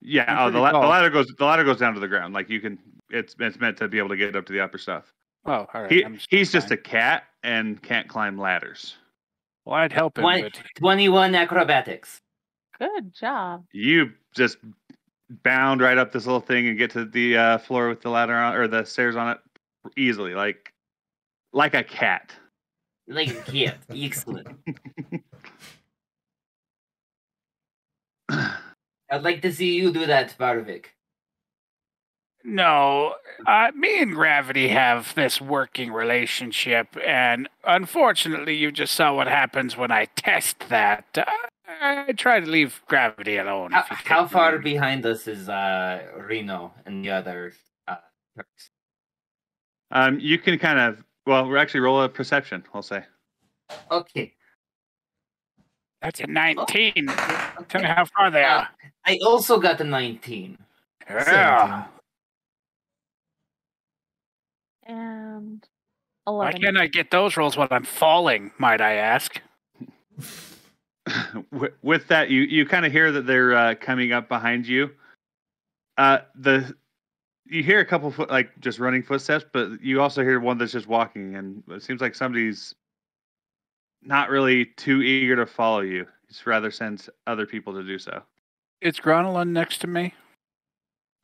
[SPEAKER 2] Yeah.
[SPEAKER 3] I'm
[SPEAKER 2] Oh, the, la- the ladder goes the ladder goes down to the ground. Like you can, it's it's meant to be able to get up to the upper stuff.
[SPEAKER 3] Oh, all right.
[SPEAKER 2] He
[SPEAKER 3] I'm
[SPEAKER 2] he's just
[SPEAKER 3] fine.
[SPEAKER 2] a cat and can't climb ladders.
[SPEAKER 3] Well, I'd help him,
[SPEAKER 5] Why-
[SPEAKER 3] but
[SPEAKER 5] Twenty-one acrobatics.
[SPEAKER 6] Good job.
[SPEAKER 2] You just bound right up this little thing and get to the uh, floor with the ladder on or the stairs on it easily, like like a cat.
[SPEAKER 5] Like a cat. Excellent. I'd like to see you do that, Barvik.
[SPEAKER 3] No, uh, me and Gravity have this working relationship, and unfortunately, you just saw what happens when I test that. Uh, I try to leave Gravity alone.
[SPEAKER 5] How, how far
[SPEAKER 3] me.
[SPEAKER 5] behind us is uh, Reno and the other uh,
[SPEAKER 2] Um, you can kind of well, we're actually roll a perception. I'll say.
[SPEAKER 5] Okay.
[SPEAKER 3] That's a 19. Tell me how far they
[SPEAKER 5] Uh,
[SPEAKER 3] are.
[SPEAKER 5] I also got a 19.
[SPEAKER 3] Yeah.
[SPEAKER 6] And 11.
[SPEAKER 3] Why can't I get those rolls when I'm falling, might I ask?
[SPEAKER 2] with, that, you you kind of hear that they're uh, coming up behind you. Uh, the you hear a couple foot like just running footsteps, but you also hear one that's just walking, and it seems like somebody's not really too eager to follow you. He's rather sends other people to do so.
[SPEAKER 3] It's Gronelund next to me?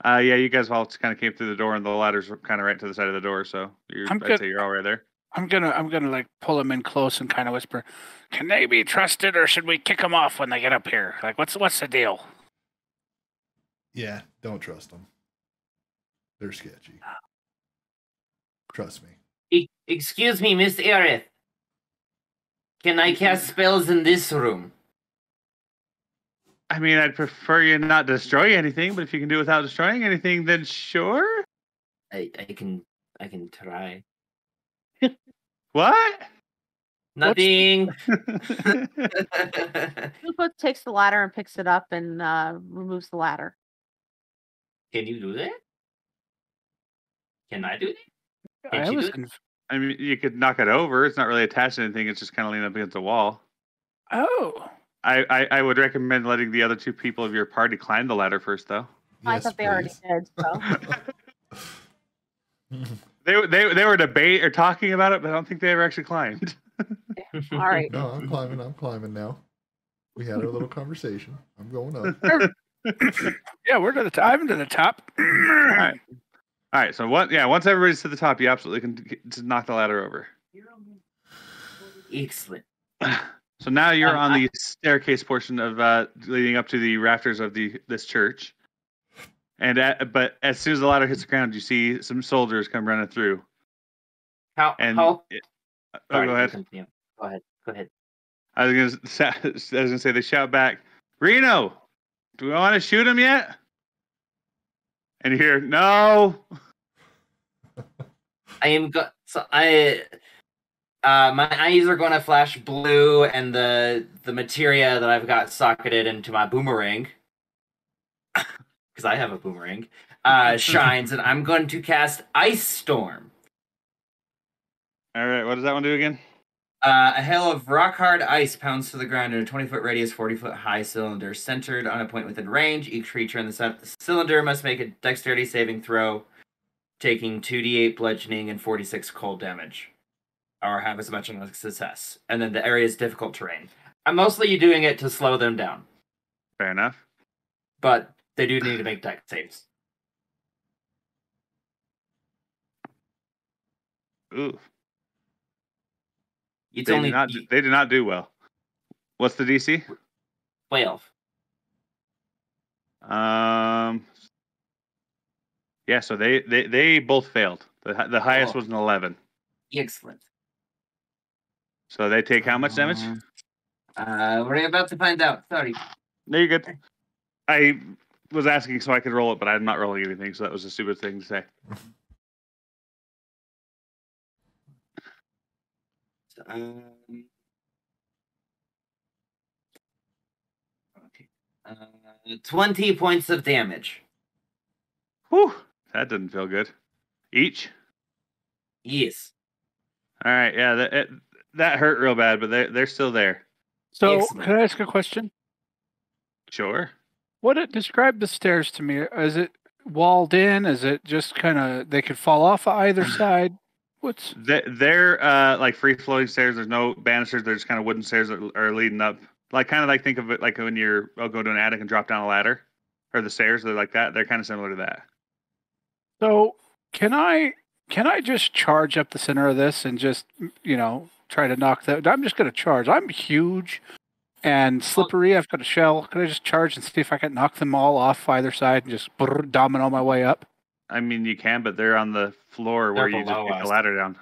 [SPEAKER 2] Uh, yeah, you guys all kind of came through the door, and the ladders kind of right to the side of the door, so you're,
[SPEAKER 3] I'm
[SPEAKER 2] I'd
[SPEAKER 3] good.
[SPEAKER 2] say you're all right there.
[SPEAKER 3] I'm gonna I'm gonna like pull him in close and kind of whisper, "Can they be trusted, or should we kick them off when they get up here? Like, what's what's the deal?"
[SPEAKER 4] Yeah, don't trust them. They're sketchy. Trust me.
[SPEAKER 5] E- excuse me, Miss Aerith. Can I cast spells in this room?
[SPEAKER 2] I mean, I'd prefer you not destroy anything, but if you can do it without destroying anything, then sure.
[SPEAKER 5] I, I can I can try.
[SPEAKER 2] What?
[SPEAKER 5] Nothing.
[SPEAKER 6] Lupo takes the ladder and picks it up and uh, removes the ladder.
[SPEAKER 5] Can you do that? Can I do that? Can't
[SPEAKER 3] I was
[SPEAKER 5] do it?
[SPEAKER 2] I mean, you could knock it over. It's not really attached to anything. It's just kind of leaning up against the wall.
[SPEAKER 3] oh,
[SPEAKER 2] I, I, I would recommend letting the other two people of your party climb the ladder first, though.
[SPEAKER 6] I thought they already did. So
[SPEAKER 2] They, they, they were debate or talking about it, but I don't think they ever actually climbed.
[SPEAKER 6] All right.
[SPEAKER 4] No, I'm climbing. I'm climbing now. We had our little conversation. I'm going up.
[SPEAKER 3] yeah, we're to the top. I'm to the top.
[SPEAKER 2] All right. All right. So what? Yeah. Once everybody's to the top, you absolutely can just knock the ladder over.
[SPEAKER 5] Excellent.
[SPEAKER 2] So now you're
[SPEAKER 5] Um,
[SPEAKER 2] on the staircase portion of uh, leading up to the rafters of the this church. And at, but as soon as the ladder hits the ground, you see some soldiers come running through.
[SPEAKER 5] How?
[SPEAKER 2] And
[SPEAKER 5] how?
[SPEAKER 2] oh,
[SPEAKER 5] sorry,
[SPEAKER 2] go ahead.
[SPEAKER 5] continue. Go ahead. Go ahead.
[SPEAKER 2] I was gonna, I was gonna say they shout back, Reno, do we want to shoot him yet? And you hear, no.
[SPEAKER 5] I am go- so I uh my eyes are gonna flash blue and the the materia that I've got socketed into my boomerang because I have a boomerang uh shines and I'm going to cast Ice Storm.
[SPEAKER 2] All right, what does that one do again?
[SPEAKER 5] Uh, a hail of rock hard ice pounds to the ground in a 20 foot radius, 40 foot high cylinder centered on a point within range. Each creature in the cylinder must make a dexterity saving throw, taking 2d8 bludgeoning and 46 cold damage, or have as much a success. And then the area is difficult terrain. I'm mostly doing it to slow them down,
[SPEAKER 2] Fair enough.
[SPEAKER 5] but they do need to make dex saves.
[SPEAKER 2] Ooh,
[SPEAKER 5] It's
[SPEAKER 2] they
[SPEAKER 5] only
[SPEAKER 2] did not. do- They did not do well. What's the DC?
[SPEAKER 5] 12.
[SPEAKER 2] Um. Yeah, so they they, they both failed. The the highest
[SPEAKER 5] Oh.
[SPEAKER 2] was an eleven.
[SPEAKER 5] Excellent.
[SPEAKER 2] So they take how much damage?
[SPEAKER 5] Uh, we're about to find out. Sorry.
[SPEAKER 2] No, you're good. I was asking so I could roll it, but I'm not rolling anything, so that was a stupid thing to say.
[SPEAKER 5] Um, okay. Uh, 20 points of damage.
[SPEAKER 2] Whew, that didn't feel good. Each.
[SPEAKER 5] Yes.
[SPEAKER 2] All right, yeah, that it, that hurt real bad, but they're, they're still there.
[SPEAKER 3] So,
[SPEAKER 5] Excellent.
[SPEAKER 3] can I ask a question?
[SPEAKER 2] Sure.
[SPEAKER 3] What it describe the stairs to me? Is it walled in? Is it just kind of they could fall off of either side? What's
[SPEAKER 2] They, they're uh, like free floating stairs. There's no banisters. They're just kind of wooden stairs that are leading up. Like kind of like think of it like when you're I'll go to an attic and drop down a ladder, or the stairs. They're like that. They're kind of similar to that.
[SPEAKER 3] so? Can I can I just charge up the center of this and just you know try to knock that? I'm just going to charge. I'm huge and slippery. I've got a shell. Can I just charge and see if I can knock them all off either side and just brrr, domino my way up?
[SPEAKER 2] I mean, you can, but they're on the floor where
[SPEAKER 5] They're
[SPEAKER 2] you just
[SPEAKER 5] below
[SPEAKER 2] kick the ladder down.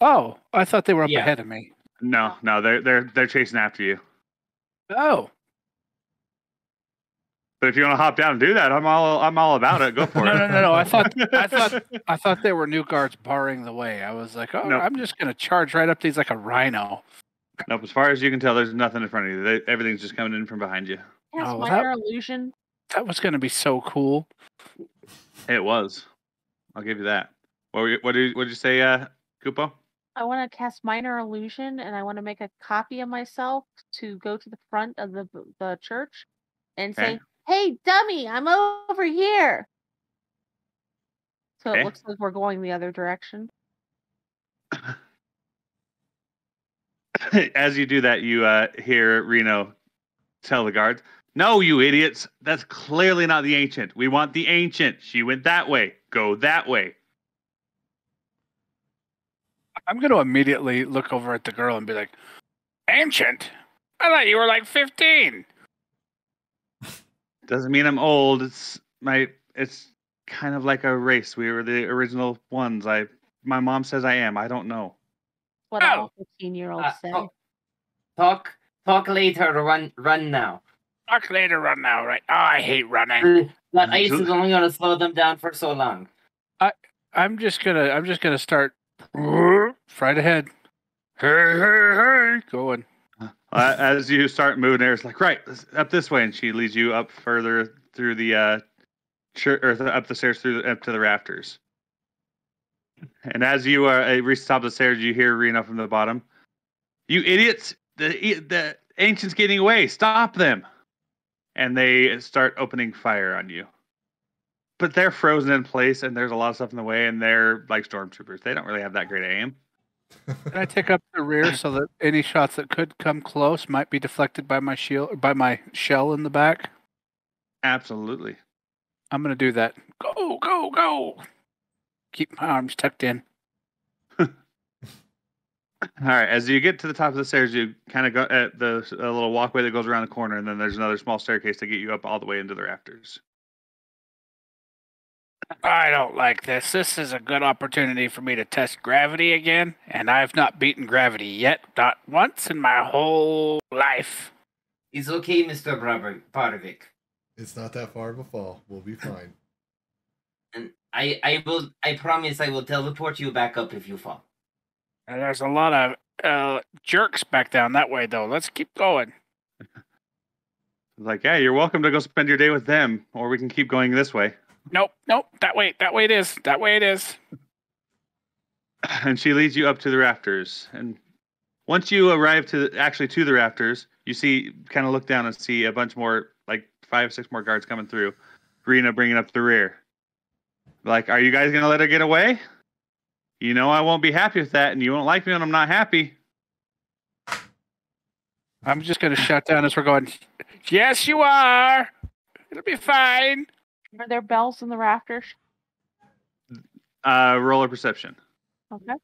[SPEAKER 3] Oh, I thought they were up
[SPEAKER 5] Yeah.
[SPEAKER 3] ahead of me.
[SPEAKER 2] No, no, they're they're they're chasing after you.
[SPEAKER 3] Oh,
[SPEAKER 2] But if you want to hop down and do that, I'm all I'm all about it. Go for
[SPEAKER 3] No,
[SPEAKER 2] it.
[SPEAKER 3] no, no, no. I thought- I thought- I thought they were new guards barring the way. I was like, oh,
[SPEAKER 2] No.
[SPEAKER 3] I'm just going to charge right up these like a rhino.
[SPEAKER 2] Nope. As far as you can tell, there's nothing in front of you. They, everything's just coming in from behind you.
[SPEAKER 6] Yes,
[SPEAKER 3] Oh, well,
[SPEAKER 6] minor illusion.
[SPEAKER 3] That was going to be so cool.
[SPEAKER 2] It was. I'll give you that. What were you, what did you, what did you say, uh, Kupo?
[SPEAKER 6] I want to cast minor illusion, and I want to make a copy of myself to go to the front of the the church and say, "Hey, dummy, I'm over here." So
[SPEAKER 2] Okay.
[SPEAKER 6] it looks like we're going the other direction.
[SPEAKER 2] As you do that, you uh, hear Reno tell the guards, "No, you idiots! That's clearly not the ancient. We want the ancient. She went that way. Go that way."
[SPEAKER 3] I'm going to immediately look over at the girl and be like, Ancient? I thought you were like 15.
[SPEAKER 2] Doesn't mean I'm old. It's my. It's kind of like a race. We were the original ones. I. My mom says I am. I don't know.
[SPEAKER 6] What
[SPEAKER 3] Oh.
[SPEAKER 6] all fifteen-year-olds
[SPEAKER 5] Uh,
[SPEAKER 6] say.
[SPEAKER 5] oh, talk, talk later. Run, run now.
[SPEAKER 3] Talk later, run now, right? Oh, I hate running.
[SPEAKER 5] That ice is only going to slow them down for so long.
[SPEAKER 3] I, I'm just going to, I'm just going to start right ahead. Hey, hey, hey. Going.
[SPEAKER 2] Uh, as you start moving there, it's like right up this way, and she leads you up further through the uh, chur- or th- up the stairs through the, up to the rafters. And as you uh, reach the top of the stairs, you hear Reno from the bottom. You idiots! The the ancients getting away! Stop them! And they start opening fire on you. But they're frozen in place, and there's a lot of stuff in the way, and they're like stormtroopers. They don't really have that great aim.
[SPEAKER 3] Can I take up the rear so that any shots that could come close might be deflected by my shield by my shell in the back?
[SPEAKER 2] Absolutely.
[SPEAKER 3] I'm gonna do that. Go, go, go. Keep my arms tucked in.
[SPEAKER 2] All right. As you get to the top of the stairs, you kind of go at the a little walkway that goes around the corner, and then there's another small staircase to get you up all the way into the rafters.
[SPEAKER 3] I don't like this. This is a good opportunity for me to test gravity again, and I've not beaten gravity yet, not once in my whole life.
[SPEAKER 5] It's okay, Mr. Barber- Barvik.
[SPEAKER 4] It's not that far of a fall. We'll be fine.
[SPEAKER 5] And I, I will I promise I will teleport you back up if you fall.
[SPEAKER 3] And there's a lot of uh, jerks back down that way, though. Let's keep going.
[SPEAKER 2] Like, yeah, you're welcome to go spend your day with them, or we can keep going this way.
[SPEAKER 3] Nope, nope. That way, that way it is. That way it is.
[SPEAKER 2] and she leads you up to the rafters. And once you arrive to the, actually to the rafters, you see kind of look down and see a bunch more, like five, six more guards coming through. Reno bringing up the rear. Like, are you guys gonna let her get away? You know I won't be happy with that, and you won't like me when I'm not happy.
[SPEAKER 3] I'm just gonna shut down as we're going. Yes, you are. It'll be fine.
[SPEAKER 6] Are there bells in the rafters?
[SPEAKER 2] Uh, roller perception.
[SPEAKER 6] Okay.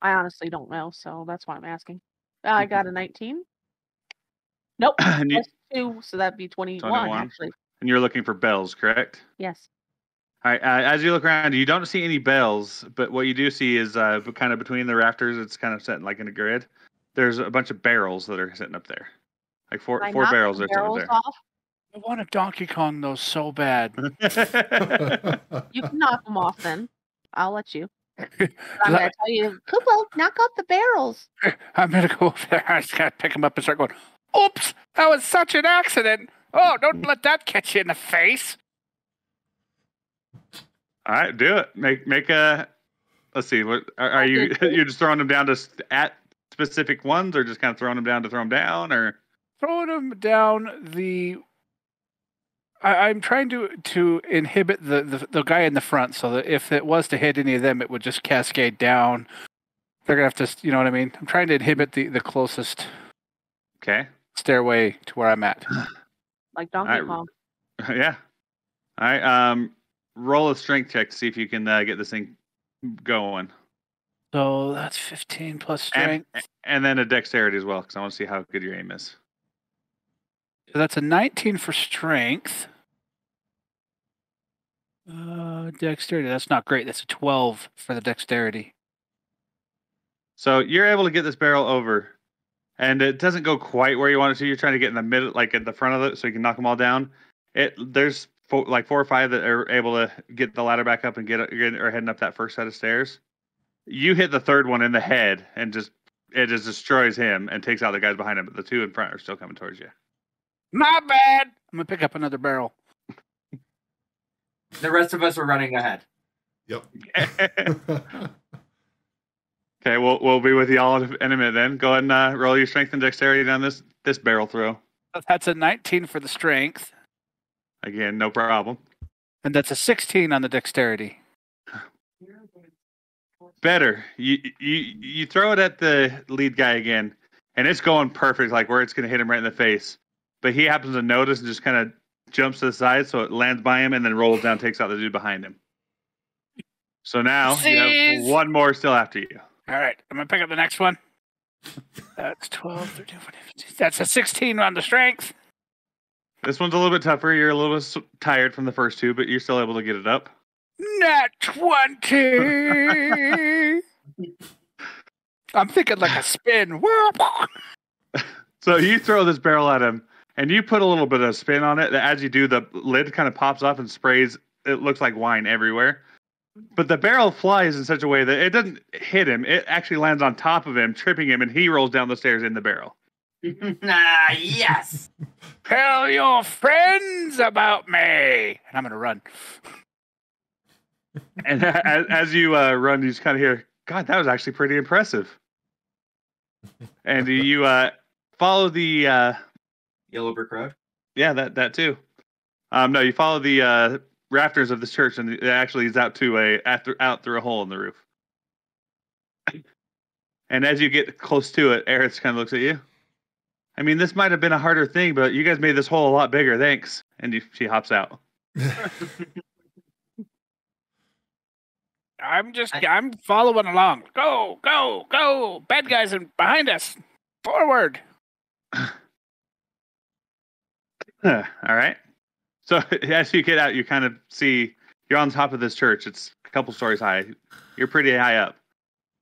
[SPEAKER 6] I honestly don't know, so that's why I'm asking. Uh, I got a 19. Nope.
[SPEAKER 2] and, you,
[SPEAKER 6] Plus two, so that'd be 21,
[SPEAKER 2] 21.
[SPEAKER 6] actually.
[SPEAKER 2] And you're looking for bells, correct?
[SPEAKER 6] Yes.
[SPEAKER 2] All right. Uh, as you look around, you don't see any bells, but what you do see is uh, kind of between the rafters. It's kind of sitting like in a grid. There's a bunch of barrels that are sitting up there, like four
[SPEAKER 6] Can
[SPEAKER 2] four barrels are sitting
[SPEAKER 6] barrels
[SPEAKER 2] up
[SPEAKER 6] off?
[SPEAKER 3] I want a Donkey Kong though so bad.
[SPEAKER 6] You can knock them off then. I'll let you. I'm going to tell you, Kupo, knock off the barrels.
[SPEAKER 3] I'm gonna go over there. I just gotta pick him up and start going. Oops, that was such an accident. Oh, don't let that catch you in the face.
[SPEAKER 2] All right, do it. Make make a. Let's see. What are, are you? You're just throwing them down to at specific ones, or just kind of throwing them down to throw them down, or
[SPEAKER 3] Throwing them down the. I, I'm trying to to inhibit the, the the guy in the front, so that if it was to hit any of them, it would just cascade down. They're gonna have to, you know what I mean. I'm trying to inhibit the the closest
[SPEAKER 2] okay,
[SPEAKER 3] stairway to where I'm at.
[SPEAKER 6] Like Donkey
[SPEAKER 2] I-
[SPEAKER 6] Kong.
[SPEAKER 2] yeah. All right. Um, roll a strength check to see if you can uh, get this thing going,
[SPEAKER 3] So that's 15 plus
[SPEAKER 2] plus
[SPEAKER 3] strength.
[SPEAKER 2] and then a dexterity as well, because I want to see how good your aim is.
[SPEAKER 3] So that's a 19 for strength. Uh, dexterity. That's not great. That's a 12 for the dexterity.
[SPEAKER 2] So you're able to get this barrel over, and it doesn't go quite where you want it to. You're trying to get in the middle, like at the front of it, so you can knock them all down. It there's four, like four or five that are able to get the ladder back up and get get are heading up that first set of stairs. You hit the third one in the head, and just it just destroys him and takes out the guys behind him. But the two in front are still coming towards you.
[SPEAKER 3] My bad. I'm gonna pick up another barrel.
[SPEAKER 5] The rest of us are running ahead.
[SPEAKER 4] Yep.
[SPEAKER 2] okay, we'll we'll be with y'all in a minute. Then go ahead and uh, roll your strength and dexterity down this this barrel throw.
[SPEAKER 3] That's a 19 for the strength,
[SPEAKER 2] Again, no problem.
[SPEAKER 3] and that's a 16 on the dexterity.
[SPEAKER 2] better. You you you throw it at the lead guy again, and it's going perfect, like where it's going to hit him right in the face. But he happens to notice and just kind of jumps to the side, so it lands by him and then rolls down, takes out the dude behind him. So now you have one more still after you.
[SPEAKER 3] All right, I'm gonna pick up the next one. That's 12, 13, 14, 15. That's a 16 on the strength.
[SPEAKER 2] This one's a little bit tougher. You're a little bit tired from the first two, but you're still able to get it up.
[SPEAKER 3] Not 20. I'm thinking like a spin.
[SPEAKER 2] So you throw this barrel at him, and you put a little bit of spin on it. As you do, the lid kind of pops off and sprays. It looks like wine everywhere. But the barrel flies in such a way that it doesn't hit him. It actually lands on top of him, tripping him, and he rolls down the stairs in the barrel.
[SPEAKER 5] ah, yes.
[SPEAKER 3] Tell your friends about me. And I'm gonna run.
[SPEAKER 2] And as, as you uh, run, you just kind of hear, "God, that was actually pretty impressive." And you uh, follow the uh,
[SPEAKER 5] Yellow brick road.
[SPEAKER 2] Yeah, that that too. Um, no, you follow the uh, rafters of this church, and it actually is out to a out through, out through a hole in the roof. And as you get close to it, Aerith kind of looks at you. I mean, this might have been a harder thing, but you guys made this hole a lot bigger. Thanks. And you, she hops out.
[SPEAKER 3] I'm just,
[SPEAKER 5] I-
[SPEAKER 3] I'm following along. Go, go, go! Bad guys in behind us. Forward.
[SPEAKER 2] All right. So as you get out, you kind of see you're on top of this church. It's a couple stories high. You're pretty high up.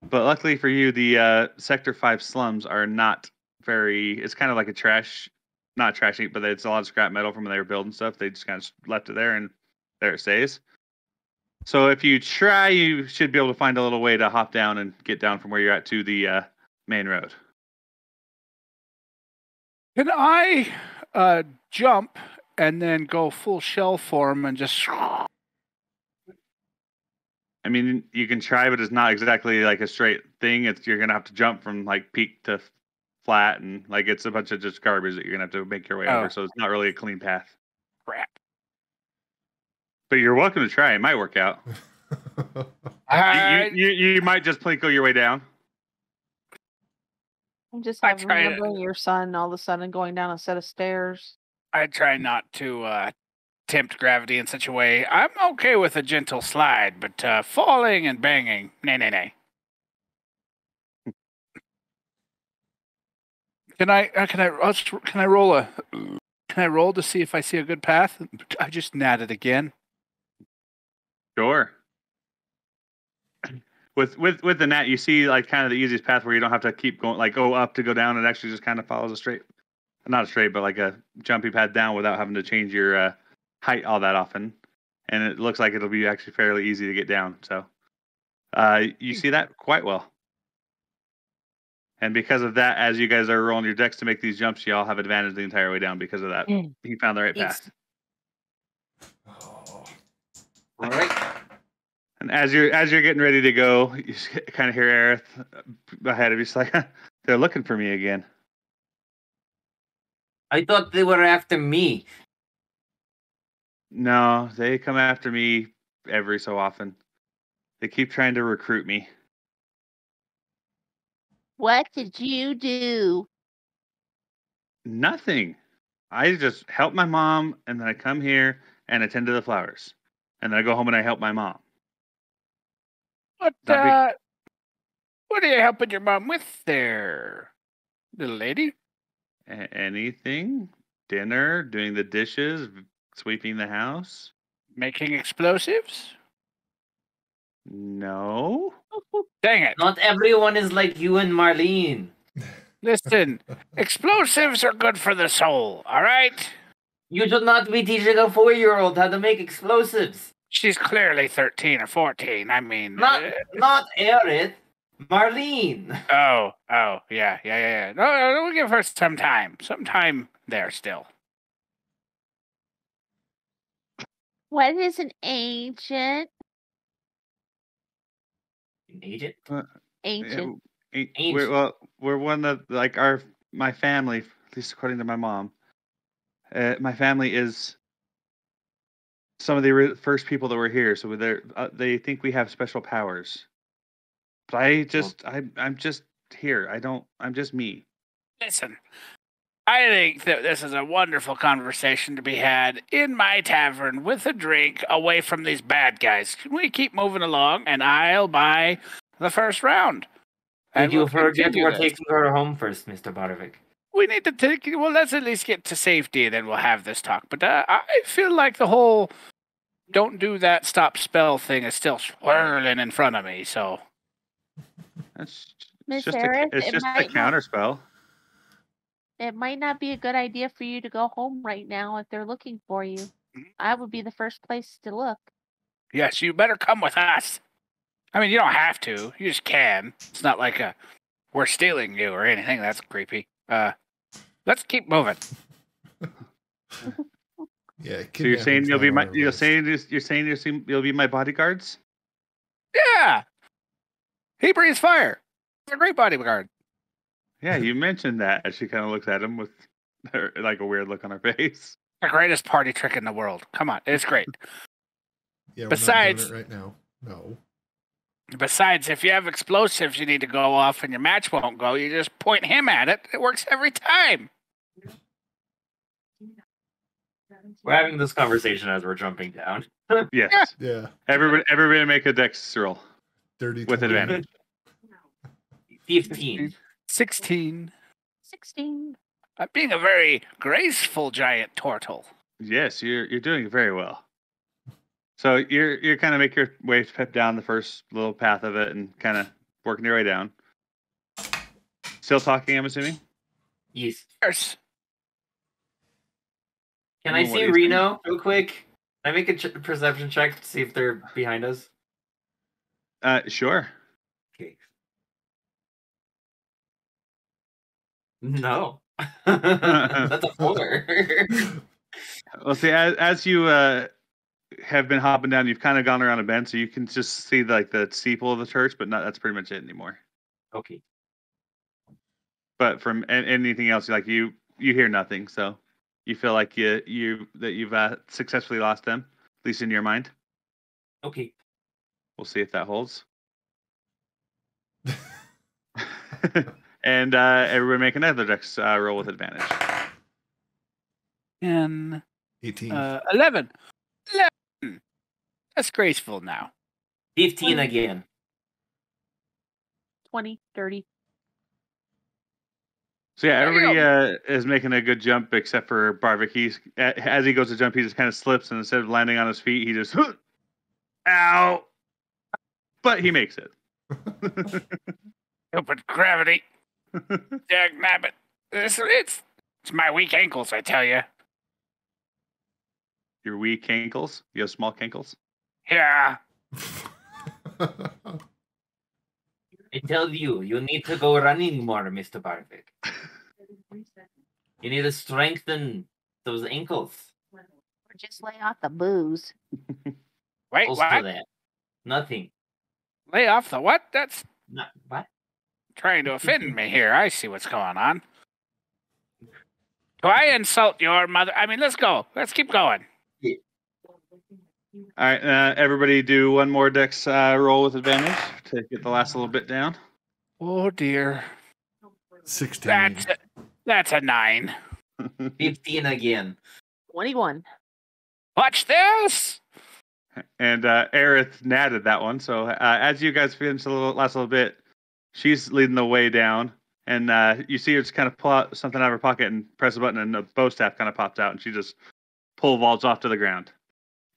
[SPEAKER 2] But luckily for you, the uh, Sector 5 slums are not very. It's kind of like a trash, not trash heap, but it's a lot of scrap metal from when they were building stuff. They just kind of left it there and there it stays. So if you try, you should be able to find a little way to hop down and get down from where you're at to the uh, main road.
[SPEAKER 3] Can I uh, jump and then go full shell form and just?
[SPEAKER 2] I mean, you can try, but it's not exactly like a straight thing. It's you're gonna have to jump from like peak to flat, and like it's a bunch of just garbage that you're gonna have to make your way
[SPEAKER 3] Oh.
[SPEAKER 2] over. So it's not really a clean path.
[SPEAKER 3] Crap.
[SPEAKER 2] But you're welcome to try. It might work out. You- you, you, you might just plinkle your way down.
[SPEAKER 6] I'm just
[SPEAKER 3] I
[SPEAKER 6] having
[SPEAKER 3] try to-
[SPEAKER 6] remembering your son all of a sudden going down a set of stairs.
[SPEAKER 3] I try not to uh, tempt gravity in such a way. I'm okay with a gentle slide, but uh, falling and banging, nay, nay, nay. Can I? Uh, can I? uh, Can I roll a? Can I roll to see if I see a good path? I just natted again.
[SPEAKER 2] Sure. With with with the net, you see like kind of the easiest path where you don't have to keep going like go up to go down. It actually just kind of follows a straight, not a straight, but like a jumpy pad down without having to change your uh, height all that often. And it looks like it'll be actually fairly easy to get down. So uh, you see that quite well. And because of that, as you guys are rolling your dex to make these jumps, you all have advantage the entire way down because of that.
[SPEAKER 6] Mm.
[SPEAKER 2] He found the right path.
[SPEAKER 4] Oh.
[SPEAKER 5] All right.
[SPEAKER 2] And as you're as you're getting ready to go, you kind of hear Aerith ahead of you. She's like, "They're looking for me again."
[SPEAKER 5] I thought they were after me.
[SPEAKER 2] No, they come after me every so often. They keep trying to recruit me.
[SPEAKER 6] What did you do?
[SPEAKER 2] Nothing. I just help my mom, and then I come here and attend to the flowers, and then I go home and I help my mom.
[SPEAKER 3] What?
[SPEAKER 2] Not big-
[SPEAKER 3] Uh, what are you helping your mom with there, little lady?
[SPEAKER 2] A- anything? Dinner, doing the dishes, sweeping the house?
[SPEAKER 3] Making explosives?
[SPEAKER 2] No.
[SPEAKER 3] Dang it!
[SPEAKER 5] Not everyone is like you and Marlene.
[SPEAKER 3] Listen, explosives are good for the soul. All right.
[SPEAKER 5] You should not be teaching a four-year-old how to make explosives.
[SPEAKER 3] She's clearly 13 or 14. I mean,
[SPEAKER 5] Not,
[SPEAKER 3] uh,
[SPEAKER 5] not Aerith. Marlene.
[SPEAKER 3] oh, oh, yeah, yeah, yeah, yeah. No, no, no, we'll give her some time. Some time there still.
[SPEAKER 6] What is an ancient?
[SPEAKER 5] Agent.
[SPEAKER 6] Ancient.
[SPEAKER 2] Yeah, ain't-
[SPEAKER 5] Ancient.
[SPEAKER 2] We're, well, we're one of like our my family, at least according to my mom. Uh, my family is some of the ri- first people that were here, so they uh, they think we have special powers. But I just I I'm just here. I don't. I'm just me.
[SPEAKER 3] Listen, I think that this is a wonderful conversation to be had in my tavern with a drink away from these bad guys. Can we keep moving along and I'll buy the first round? And
[SPEAKER 5] you
[SPEAKER 3] we'll
[SPEAKER 5] forget we're taking her home first, Mr. Barvik?
[SPEAKER 3] We need to take. Well, let's at least get to safety, then we'll have this talk. But uh, I feel like the whole "don't do that, stop spell" thing is still swirling in front of me. So
[SPEAKER 2] That's
[SPEAKER 6] Miss
[SPEAKER 2] it's just
[SPEAKER 6] Aerith,
[SPEAKER 2] a, it's
[SPEAKER 6] it
[SPEAKER 2] just a
[SPEAKER 6] might not-
[SPEAKER 2] counter spell.
[SPEAKER 6] It might not be a good idea for you to go home right now if they're looking for you. I would be the first place to look.
[SPEAKER 3] yes, you better come with us. I mean, you don't have to. You just can. It's not like a we're stealing you or anything. That's creepy. Uh, let's keep moving.
[SPEAKER 4] Yeah.
[SPEAKER 2] So you're saying you'll be my you're
[SPEAKER 4] list.
[SPEAKER 2] saying you're you're saying you're saying you'll be my bodyguards?
[SPEAKER 3] Yeah, he breathes fire. He's a great bodyguard.
[SPEAKER 2] Yeah, you mentioned that. As she kind of looks at him with her, like a weird look on her face.
[SPEAKER 3] The greatest party trick in the world. Come on, it's great.
[SPEAKER 4] Yeah, we're
[SPEAKER 3] Besides-
[SPEAKER 4] not doing it right now. No.
[SPEAKER 3] Besides, if you have explosives you need to go off and your match won't go, you just point him at it. It works every time.
[SPEAKER 5] We're having this conversation as we're jumping down.
[SPEAKER 2] Yes.
[SPEAKER 4] Yeah.
[SPEAKER 2] Everybody, everybody make a dex roll.
[SPEAKER 4] Dirty
[SPEAKER 2] With
[SPEAKER 4] 20.
[SPEAKER 2] advantage.
[SPEAKER 5] 15.
[SPEAKER 3] 16.
[SPEAKER 6] 16.
[SPEAKER 3] I'm being a very graceful giant turtle.
[SPEAKER 2] Yes, you're you're doing very well. So you're you're kind of make your way down the first little path of it and kind of working your way down. Still talking, I'm assuming.
[SPEAKER 5] Yes.
[SPEAKER 3] Yes.
[SPEAKER 5] Can
[SPEAKER 2] Oh,
[SPEAKER 5] I see Reno real quick? Can I make a ch- perception check to see if they're behind us?
[SPEAKER 2] Uh, sure.
[SPEAKER 5] Okay. No. That's a four.
[SPEAKER 2] Well, see, as, as you uh, have been hopping down, you've kind of gone around a bend, so you can just see like the steeple of the church, but not that's pretty much it anymore.
[SPEAKER 5] okay.
[SPEAKER 2] But from anything else, like you, you hear nothing, so you feel like you you that you've uh, successfully lost them, at least in your mind.
[SPEAKER 5] Okay.
[SPEAKER 2] We'll see if that holds. and uh, everybody make another dex uh, roll with advantage.
[SPEAKER 3] 10,
[SPEAKER 4] 18.
[SPEAKER 3] uh, 11. 11. That's graceful now.
[SPEAKER 5] 15 again.
[SPEAKER 6] 20, 30.
[SPEAKER 2] So yeah, everybody uh, is making a good jump except for Barvik. He's as he goes to jump, he just kind of slips, and instead of landing on his feet, he just ow. But he makes it.
[SPEAKER 3] Stupid gravity. Dag nabbit. It's, it's, it's my weak ankles, I tell you.
[SPEAKER 2] Your weak ankles. You have small ankles.
[SPEAKER 3] Yeah.
[SPEAKER 5] I tell you, you need to go running more, Mr. Barvik. You need to strengthen those ankles.
[SPEAKER 6] Or just lay off the booze.
[SPEAKER 3] Wait,
[SPEAKER 5] Close to
[SPEAKER 3] what?
[SPEAKER 5] that. Nothing.
[SPEAKER 3] Lay off the what? That's
[SPEAKER 5] Not what?
[SPEAKER 3] trying to offend me here. I see what's going on. Do I insult your mother? I mean, let's go. Let's keep going.
[SPEAKER 2] All right, uh, everybody, do one more dex uh, roll with advantage to get the last little bit down.
[SPEAKER 3] Oh dear.
[SPEAKER 4] 16.
[SPEAKER 3] That's a, that's a nine.
[SPEAKER 5] 15 again.
[SPEAKER 6] 21.
[SPEAKER 3] Watch this.
[SPEAKER 2] And uh, Aerith natted that one. So uh, as you guys finish the little, last little bit, she's leading the way down. And uh, you see her just kind of pull out something out of her pocket and press a button, and a bow staff kind of pops out, and she just pole vaults off to the ground.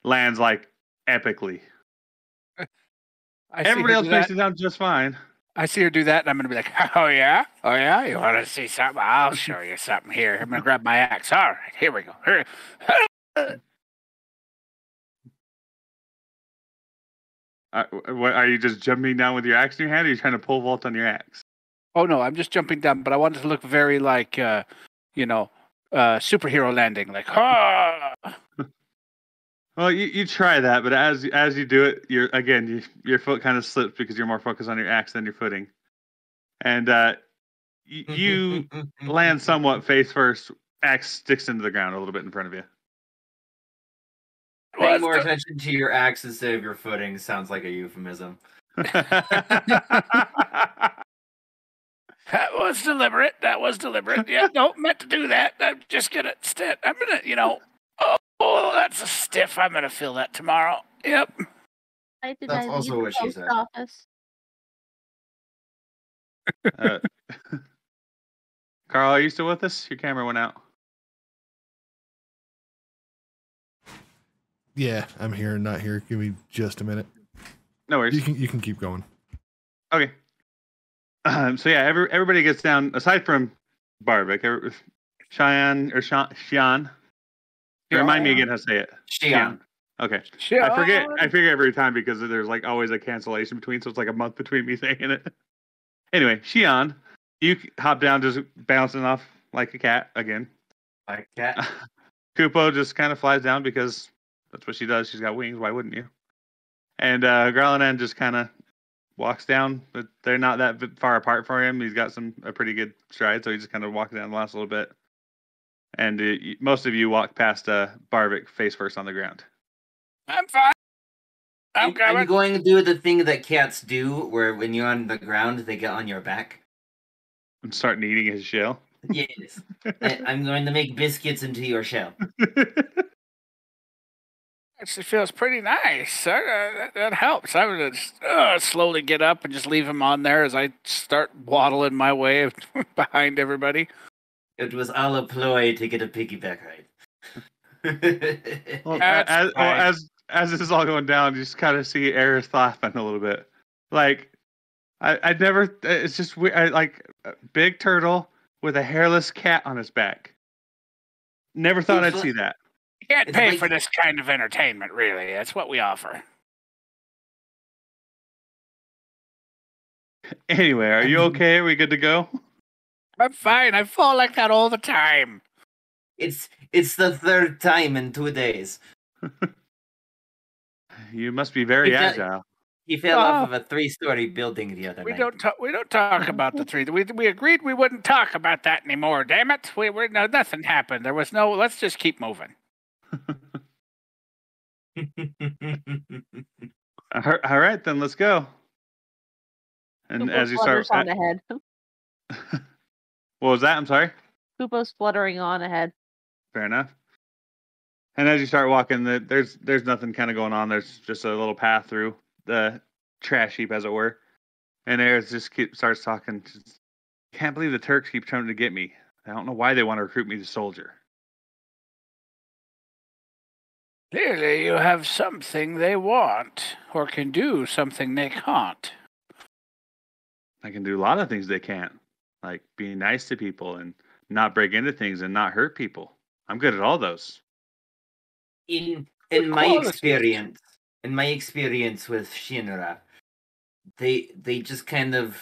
[SPEAKER 2] Lands like epically. Everybody else makes it down just fine.
[SPEAKER 3] I see her do that, and I'm going to be like, oh, yeah? Oh, yeah? You want to see something? I'll show you something here. I'm going to grab my axe. All right, here we go.
[SPEAKER 2] Uh, what, are you just jumping down with your axe in your hand, or are you trying to pole vault on your axe?
[SPEAKER 3] Oh, no, I'm just jumping down, but I wanted to look very like, uh, you know, uh, superhero landing. Like, ah!
[SPEAKER 2] Well, you, you try that, but as as you do it, you're again you, your foot kind of slips because you're more focused on your axe than your footing, and uh, y- you land somewhat face first. Axe sticks into the ground a little bit in front of you.
[SPEAKER 5] Paying
[SPEAKER 3] Was
[SPEAKER 5] more attention to your axe instead of your footing sounds like a euphemism.
[SPEAKER 3] That was deliberate. That was deliberate. Yeah, no, meant to do that. I'm just gonna stand. I'm gonna, you know. Oh, oh, that's a stiff. I'm gonna feel that tomorrow. Yep.
[SPEAKER 6] I did
[SPEAKER 5] That's
[SPEAKER 6] I
[SPEAKER 5] also
[SPEAKER 6] leave
[SPEAKER 5] what
[SPEAKER 6] the
[SPEAKER 5] she said.
[SPEAKER 6] office.
[SPEAKER 2] Uh, Carl, are you still with us? Your camera went out.
[SPEAKER 4] Yeah, I'm here and not here. Give me just a minute.
[SPEAKER 2] No worries.
[SPEAKER 4] You can you can keep going.
[SPEAKER 2] Okay. Um, so yeah, every, everybody gets down aside from Barvik. every- Cheyenne or Sha- Xian. Remind me again how to say it.
[SPEAKER 5] Xian.
[SPEAKER 2] Okay.
[SPEAKER 3] Sure.
[SPEAKER 2] I forget. I forget every time because there's like always a cancellation between, so it's like a month between me saying it. Anyway, Xian, you hop down, just bouncing off like a cat again.
[SPEAKER 5] Like a cat.
[SPEAKER 2] Kupo just kind of flies down because that's what she does. She's got wings. Why wouldn't you? And uh, Growlithe just kind of walks down, but they're not that far apart for him. He's got some a pretty good stride, so he just kind of walks down the last little bit. And uh, y- most of you walk past uh, Barvik face first on the ground.
[SPEAKER 3] I'm fine. I'm
[SPEAKER 5] I'm
[SPEAKER 3] coming.
[SPEAKER 5] going to do the thing that cats do, where when you're on the ground, they get on your back.
[SPEAKER 2] I'm starting eating his shell.
[SPEAKER 5] Yes. I, I'm going to make biscuits into your shell.
[SPEAKER 3] Actually, feels pretty nice. Uh, that, that helps. I would just uh, slowly get up and just leave him on there as I start waddling my way behind everybody.
[SPEAKER 5] It was all a ploy to get a piggyback ride.
[SPEAKER 2] well, as, well, as as this is all going down, you just kind of see Aerith laughing a little bit. Like, I I never. It's just weird. I, like a big turtle with a hairless cat on his back. Never thought I'd
[SPEAKER 5] It's
[SPEAKER 2] see that.
[SPEAKER 3] You can't
[SPEAKER 5] It's
[SPEAKER 3] pay
[SPEAKER 5] like-
[SPEAKER 3] for this kind of entertainment, really. That's what we offer.
[SPEAKER 2] Anyway, are you okay? Are we good to go?
[SPEAKER 3] I'm fine. I fall like that all the time.
[SPEAKER 5] it's it's the third time in two days.
[SPEAKER 2] You must be very
[SPEAKER 5] Is that-
[SPEAKER 2] agile.
[SPEAKER 5] He fell off
[SPEAKER 3] Oh.
[SPEAKER 5] of a three-story building the other
[SPEAKER 3] We
[SPEAKER 5] night.
[SPEAKER 3] don't talk. We don't talk about the three. We we agreed we wouldn't talk about that anymore. Damn it! We we no nothing happened. There was no. Let's just keep moving.
[SPEAKER 2] All right, then let's go. And as you start,
[SPEAKER 6] on uh, ahead.
[SPEAKER 2] what was that? I'm sorry.
[SPEAKER 6] Kupo's fluttering on ahead.
[SPEAKER 2] Fair enough. And as you start walking, the, there's there's nothing kind of going on. There's just a little path through the trash heap, as it were. And Aerith just keep, starts talking. Just, Can't believe the Turks keep trying to get me. I don't know why they want to recruit me to soldier.
[SPEAKER 3] Clearly, you have something they want, or can do something they can't.
[SPEAKER 2] I can do a lot of things they can't, like being nice to people and not break into things and not hurt people. I'm good at all those.
[SPEAKER 5] in in my experience in my experience with Shinra, they they just kind of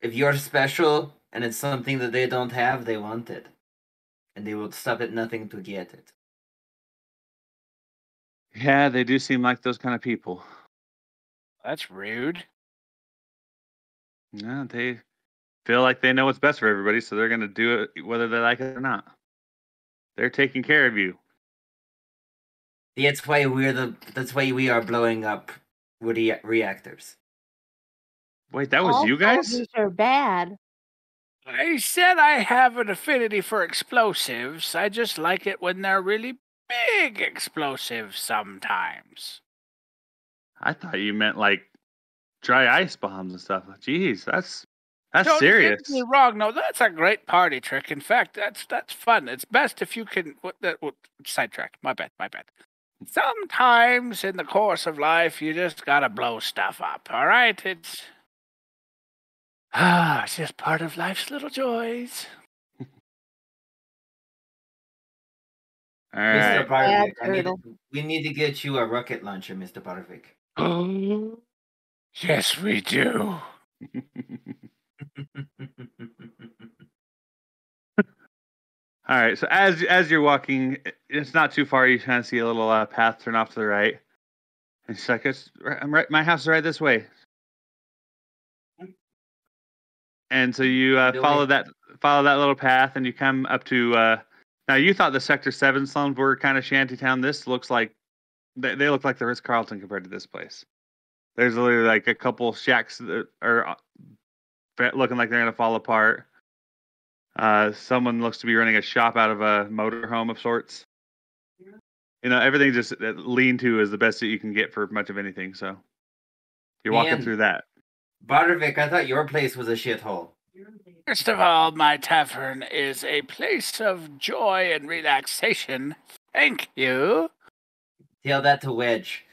[SPEAKER 5] if you're special and it's something that they don't have, they want it. And they will stop at nothing to get it.
[SPEAKER 2] Yeah, they do seem like those kind of people.
[SPEAKER 3] That's rude.
[SPEAKER 2] No, they feel like they know what's best for everybody, so they're going to do it whether they like it or not. They're taking care of you.
[SPEAKER 5] That's why we're the that's why we are blowing up rea- reactors.
[SPEAKER 2] Wait, that was
[SPEAKER 6] All
[SPEAKER 2] you guys?
[SPEAKER 6] soldiers are bad.
[SPEAKER 3] I said I have an affinity for explosives. I just like it when they're really big explosives sometimes.
[SPEAKER 2] I thought you meant like dry ice bombs and stuff. Jeez, that's that's
[SPEAKER 3] Don't
[SPEAKER 2] serious.
[SPEAKER 3] get me wrong. No, that's a great party trick. In fact, that's that's fun. It's best if you can. What that? What, sidetracked. My bad. My bad. Sometimes in the course of life, you just gotta blow stuff up. All right, it's ah, it's just part of life's little joys.
[SPEAKER 2] All
[SPEAKER 5] Mr.
[SPEAKER 2] right.
[SPEAKER 5] Barvik, I need,
[SPEAKER 6] turtle.
[SPEAKER 5] we need to get you a rocket launcher, Mr. Barvik.
[SPEAKER 3] Oh, yes, we do.
[SPEAKER 2] All right. So as as you're walking, it's not too far. You kind of see a little uh, path turn off to the right. And she's like, it's, "I'm right. My house is right this way." And so you uh, follow
[SPEAKER 5] way-
[SPEAKER 2] that follow that little path, and you come up to. Uh, now you thought the Sector Seven slums were kind of shantytown. This looks like they, they look like the Ritz Carlton compared to this place. There's literally like a couple shacks that are uh, looking like they're gonna fall apart. Uh, someone looks to be running a shop out of a motorhome of sorts. You know, everything just uh, lean to is the best that you can get for much of anything. So you're walking
[SPEAKER 5] Man.
[SPEAKER 2] through that.
[SPEAKER 5] Barvik, I thought your place was a shithole.
[SPEAKER 3] First of all, my tavern is a place of joy and relaxation. Thank you.
[SPEAKER 5] Tell that to Wedge.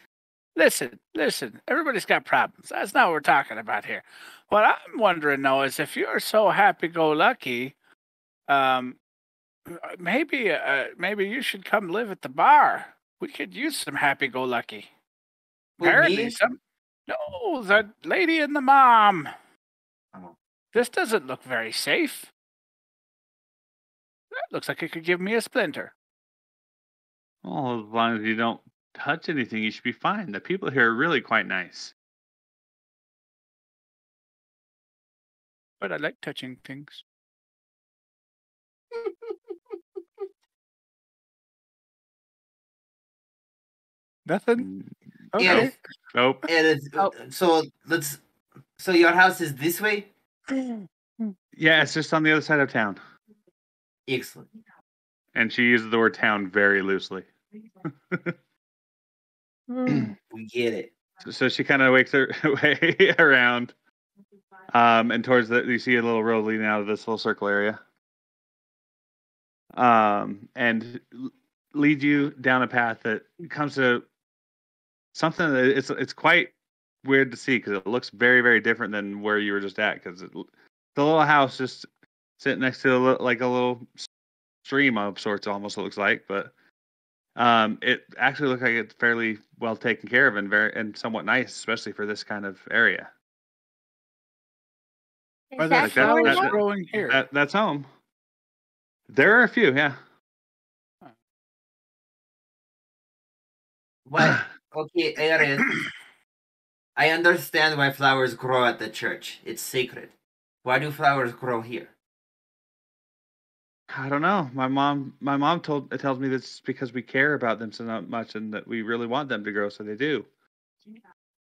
[SPEAKER 3] Listen, listen, everybody's got problems. That's not what we're talking about here. What I'm wondering though is if you're so happy go lucky, um maybe uh, maybe you should come live at the bar. We could use some happy go lucky. Apparently
[SPEAKER 5] me?
[SPEAKER 3] some No, the lady and the mom. This doesn't look very safe. That looks like it could give me a splinter.
[SPEAKER 2] Well, as long as you don't touch anything, you should be fine. The people here are really quite nice.
[SPEAKER 3] But I like touching things. Nothing.
[SPEAKER 2] Mm,
[SPEAKER 3] Okay.
[SPEAKER 5] Aerith,
[SPEAKER 2] Nope.
[SPEAKER 5] Aerith,
[SPEAKER 6] Oh.
[SPEAKER 5] so let's. So your house is this way.
[SPEAKER 2] Yeah, it's just on the other side of town.
[SPEAKER 5] Excellent.
[SPEAKER 2] And she uses the word town very loosely.
[SPEAKER 5] We get it.
[SPEAKER 2] So she kind of wakes her way around, um, and towards the you see a little road leading out of this little circle area, um, and l- leads you down a path that comes to something that it's it's quite weird to see because it looks very very different than where you were just at because the little house just sitting next to a, li- like a little stream of sorts almost looks like but um, it actually looked like it's fairly well taken care of and very and somewhat nice, especially for this kind of area.
[SPEAKER 6] Is that
[SPEAKER 2] Like that-
[SPEAKER 3] flowers
[SPEAKER 2] that-
[SPEAKER 6] Florida?
[SPEAKER 3] growing here?
[SPEAKER 2] That that's home. There are a few, yeah.
[SPEAKER 5] What? Okay, Aerith. I understand why flowers grow at the church. It's sacred. Why do flowers grow here?
[SPEAKER 2] I don't know. My mom, my mom told it tells me that's because we care about them so much, and that we really want them to grow, so they do.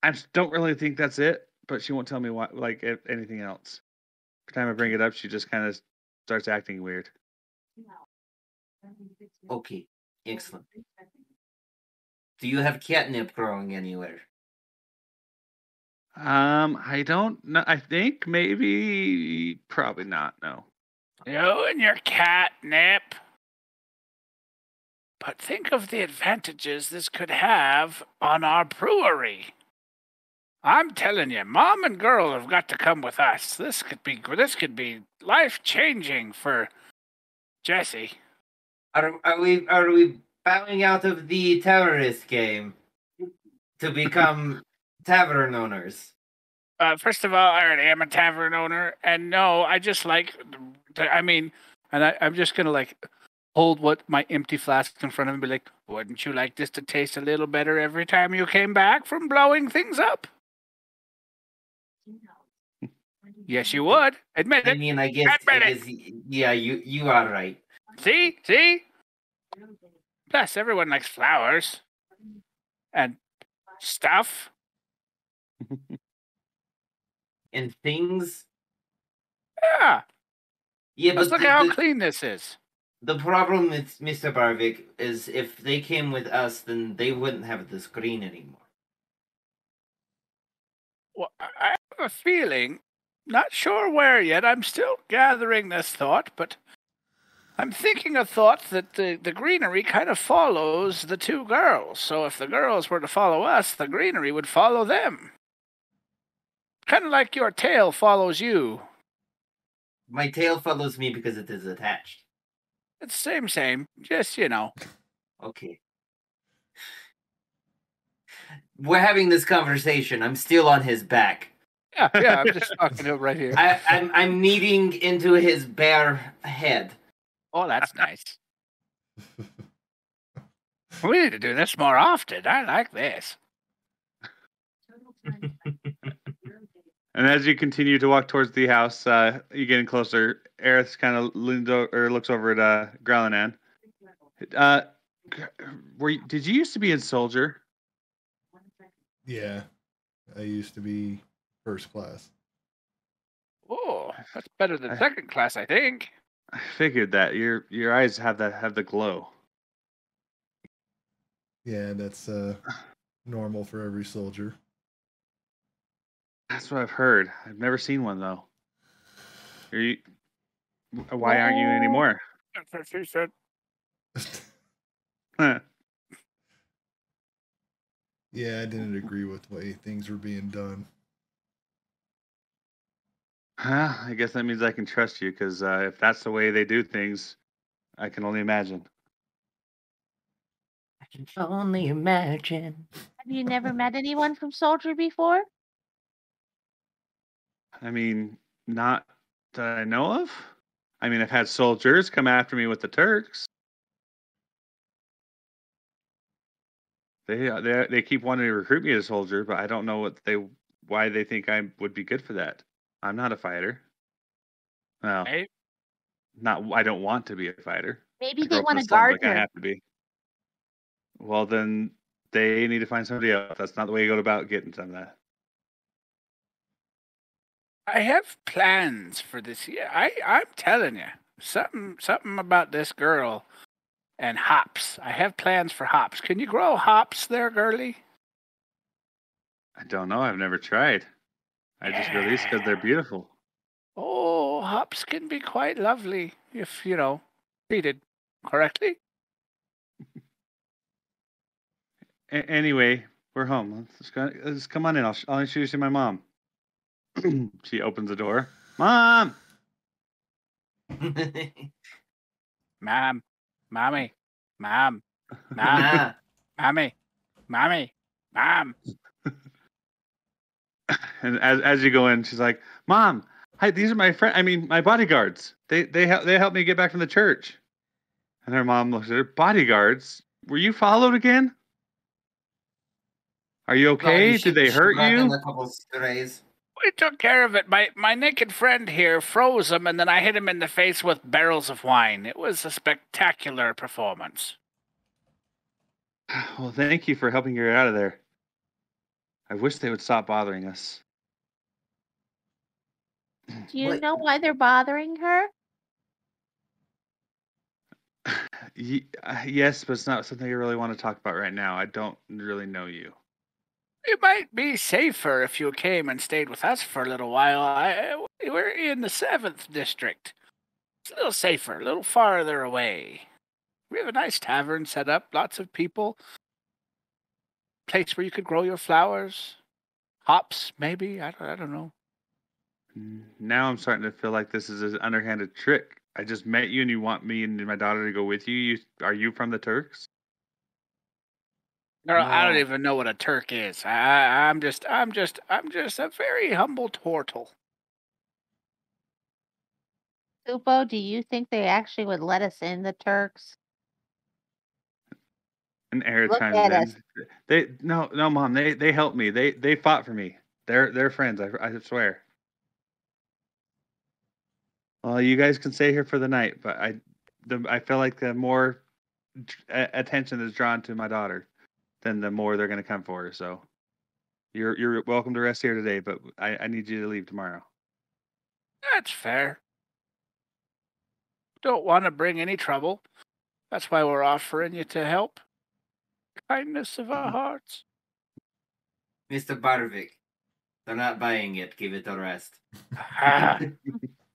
[SPEAKER 2] I just don't really think that's it, but she won't tell me what, like if anything else. Every time I bring it up, she just kind of starts acting weird.
[SPEAKER 5] Okay, excellent. Do you have catnip growing anywhere?
[SPEAKER 2] Um, I don't know. I think maybe, probably not. No.
[SPEAKER 3] You and your catnip. But think of the advantages this could have on our brewery. I'm telling you, mom and girl have got to come with us. This could be this could be life changing for Jesse.
[SPEAKER 5] Are are we are we bowing out of the terrorist game to become tavern owners?
[SPEAKER 3] Uh, first of all, I already am a tavern owner, and no, I just like, I mean, and I, I'm just gonna like hold what my empty flask in front of him, and be like, wouldn't you like this to taste a little better every time you came back from blowing things up? Yes, you would. Admit it.
[SPEAKER 5] I mean, I guess,
[SPEAKER 3] Admit it.
[SPEAKER 5] guess yeah, you you are right.
[SPEAKER 3] See, see. Plus, everyone likes flowers and stuff.
[SPEAKER 5] And things.
[SPEAKER 3] Yeah,
[SPEAKER 5] Yeah,
[SPEAKER 3] let's
[SPEAKER 5] but
[SPEAKER 3] look
[SPEAKER 5] the,
[SPEAKER 3] at how
[SPEAKER 5] the,
[SPEAKER 3] clean this is.
[SPEAKER 5] the problem with Mr. Barvik is if they came with us, then they wouldn't have this green anymore.
[SPEAKER 3] Well, I I have a feeling, not sure where yet. I'm still gathering this thought, but I'm thinking a thought that the, the greenery kind of follows the two girls. So if the girls were to follow us, the greenery would follow them. Kind of like your tail follows you.
[SPEAKER 5] My tail follows me because it is attached.
[SPEAKER 3] It's same, same. Just, you know.
[SPEAKER 5] Okay. We're having this conversation. I'm still on his back.
[SPEAKER 3] Yeah, yeah, I'm just talking to him right here.
[SPEAKER 5] I, I'm I'm kneading into his bare head.
[SPEAKER 3] Oh, that's nice. We need to do this more often. I like this.
[SPEAKER 2] And as you continue to walk towards the house, uh, you getting closer. Aerith kind of leans o- or looks over at uh, Growlinan. Uh, were you, did you used to be in Soldier?
[SPEAKER 4] Yeah, I used to be first class.
[SPEAKER 3] Oh, that's better than
[SPEAKER 2] I-
[SPEAKER 3] second class, I think.
[SPEAKER 2] I figured that your your eyes have that have the glow.
[SPEAKER 4] Yeah, that's uh normal for every soldier.
[SPEAKER 2] That's what I've heard. I've never seen one though. Are you? Why aren't you anymore?
[SPEAKER 3] That's what she said.
[SPEAKER 2] Huh.
[SPEAKER 4] yeah, I didn't agree with the way things were being done.
[SPEAKER 2] Huh, I guess that means I can trust you because uh, if that's the way they do things, I can only imagine.
[SPEAKER 5] I can only imagine.
[SPEAKER 6] Have you never met anyone from Soldier before?
[SPEAKER 2] I mean, not that I know of. I mean, I've had soldiers come after me with the Turks. They uh, they they keep wanting to recruit me as a soldier, but I don't know what they why they think I would be good for that. I'm not a fighter. No,
[SPEAKER 3] Hey,
[SPEAKER 2] not I don't want to be a fighter.
[SPEAKER 6] Maybe
[SPEAKER 2] My
[SPEAKER 6] they want
[SPEAKER 2] girlfriend
[SPEAKER 6] a
[SPEAKER 2] sounds like I have to be. Well, then they need to find somebody else. That's not the way you go about getting some of that.
[SPEAKER 3] I have plans for this year. I I'm telling you, something something about this girl and hops. I have plans for hops. Can you grow hops there, girly?
[SPEAKER 2] I don't know. I've never tried. I just released because they're beautiful.
[SPEAKER 3] Oh, hops can be quite lovely if you know treated correctly.
[SPEAKER 2] A- anyway, we're home. Let's, go, let's come on in. I'll, I'll introduce you to my mom. she opens the door. Mom!
[SPEAKER 3] Mom, mommy, mom, mom, mommy, mommy, mom.
[SPEAKER 2] And as, as you go in, she's like, Mom, hi, these are my friend. I mean, my bodyguards. They they help they helped me get back from the church. And her mom looks at her. Bodyguards? Were you followed again? Are you okay?
[SPEAKER 7] Sorry,
[SPEAKER 2] Did they
[SPEAKER 7] she- she
[SPEAKER 2] hurt
[SPEAKER 7] brought in
[SPEAKER 2] you?
[SPEAKER 7] A couple strays.
[SPEAKER 3] We took care of it. My my naked friend here froze him, and then I hit him in the face with barrels of wine. It was a spectacular performance.
[SPEAKER 2] Well, thank you for helping her out of there. I wish they would stop bothering us.
[SPEAKER 6] Do you
[SPEAKER 7] What-
[SPEAKER 6] know why they're bothering her?
[SPEAKER 2] Uh, yes, but it's not something I really want to talk about right now. I don't really know you.
[SPEAKER 3] It might be safer if you came and stayed with us for a little while. I, we're in the seventh district. It's a little safer, a little farther away. We have a nice tavern set up, lots of people. Place where you could grow your flowers, hops, maybe. I don't, I don't know.
[SPEAKER 2] Now I'm starting to feel like this is an underhanded trick. I just met you and you want me and my daughter to go with you. You are you from the Turks?
[SPEAKER 3] Girl, I don't even know what a Turk is. I, I, I'm just, I'm just, I'm just a very humble turtle.
[SPEAKER 6] Supo, do you think they actually would let us in, the Turks?
[SPEAKER 2] And Eric
[SPEAKER 6] Look
[SPEAKER 2] chimes
[SPEAKER 6] at us.
[SPEAKER 2] They no no mom. They they helped me. They they fought for me. They're they're friends. I I swear. Well, you guys can stay here for the night, but I the I feel like the more attention is drawn to my daughter, then the more they're gonna come for her. So you're you're welcome to rest here today, but I I need you to leave tomorrow.
[SPEAKER 3] That's fair. Don't want to bring any trouble. That's why we're offering you to help. Kindness of our hearts.
[SPEAKER 7] Mr. Barvik, they're not buying it. Give it a rest.
[SPEAKER 3] Ah, you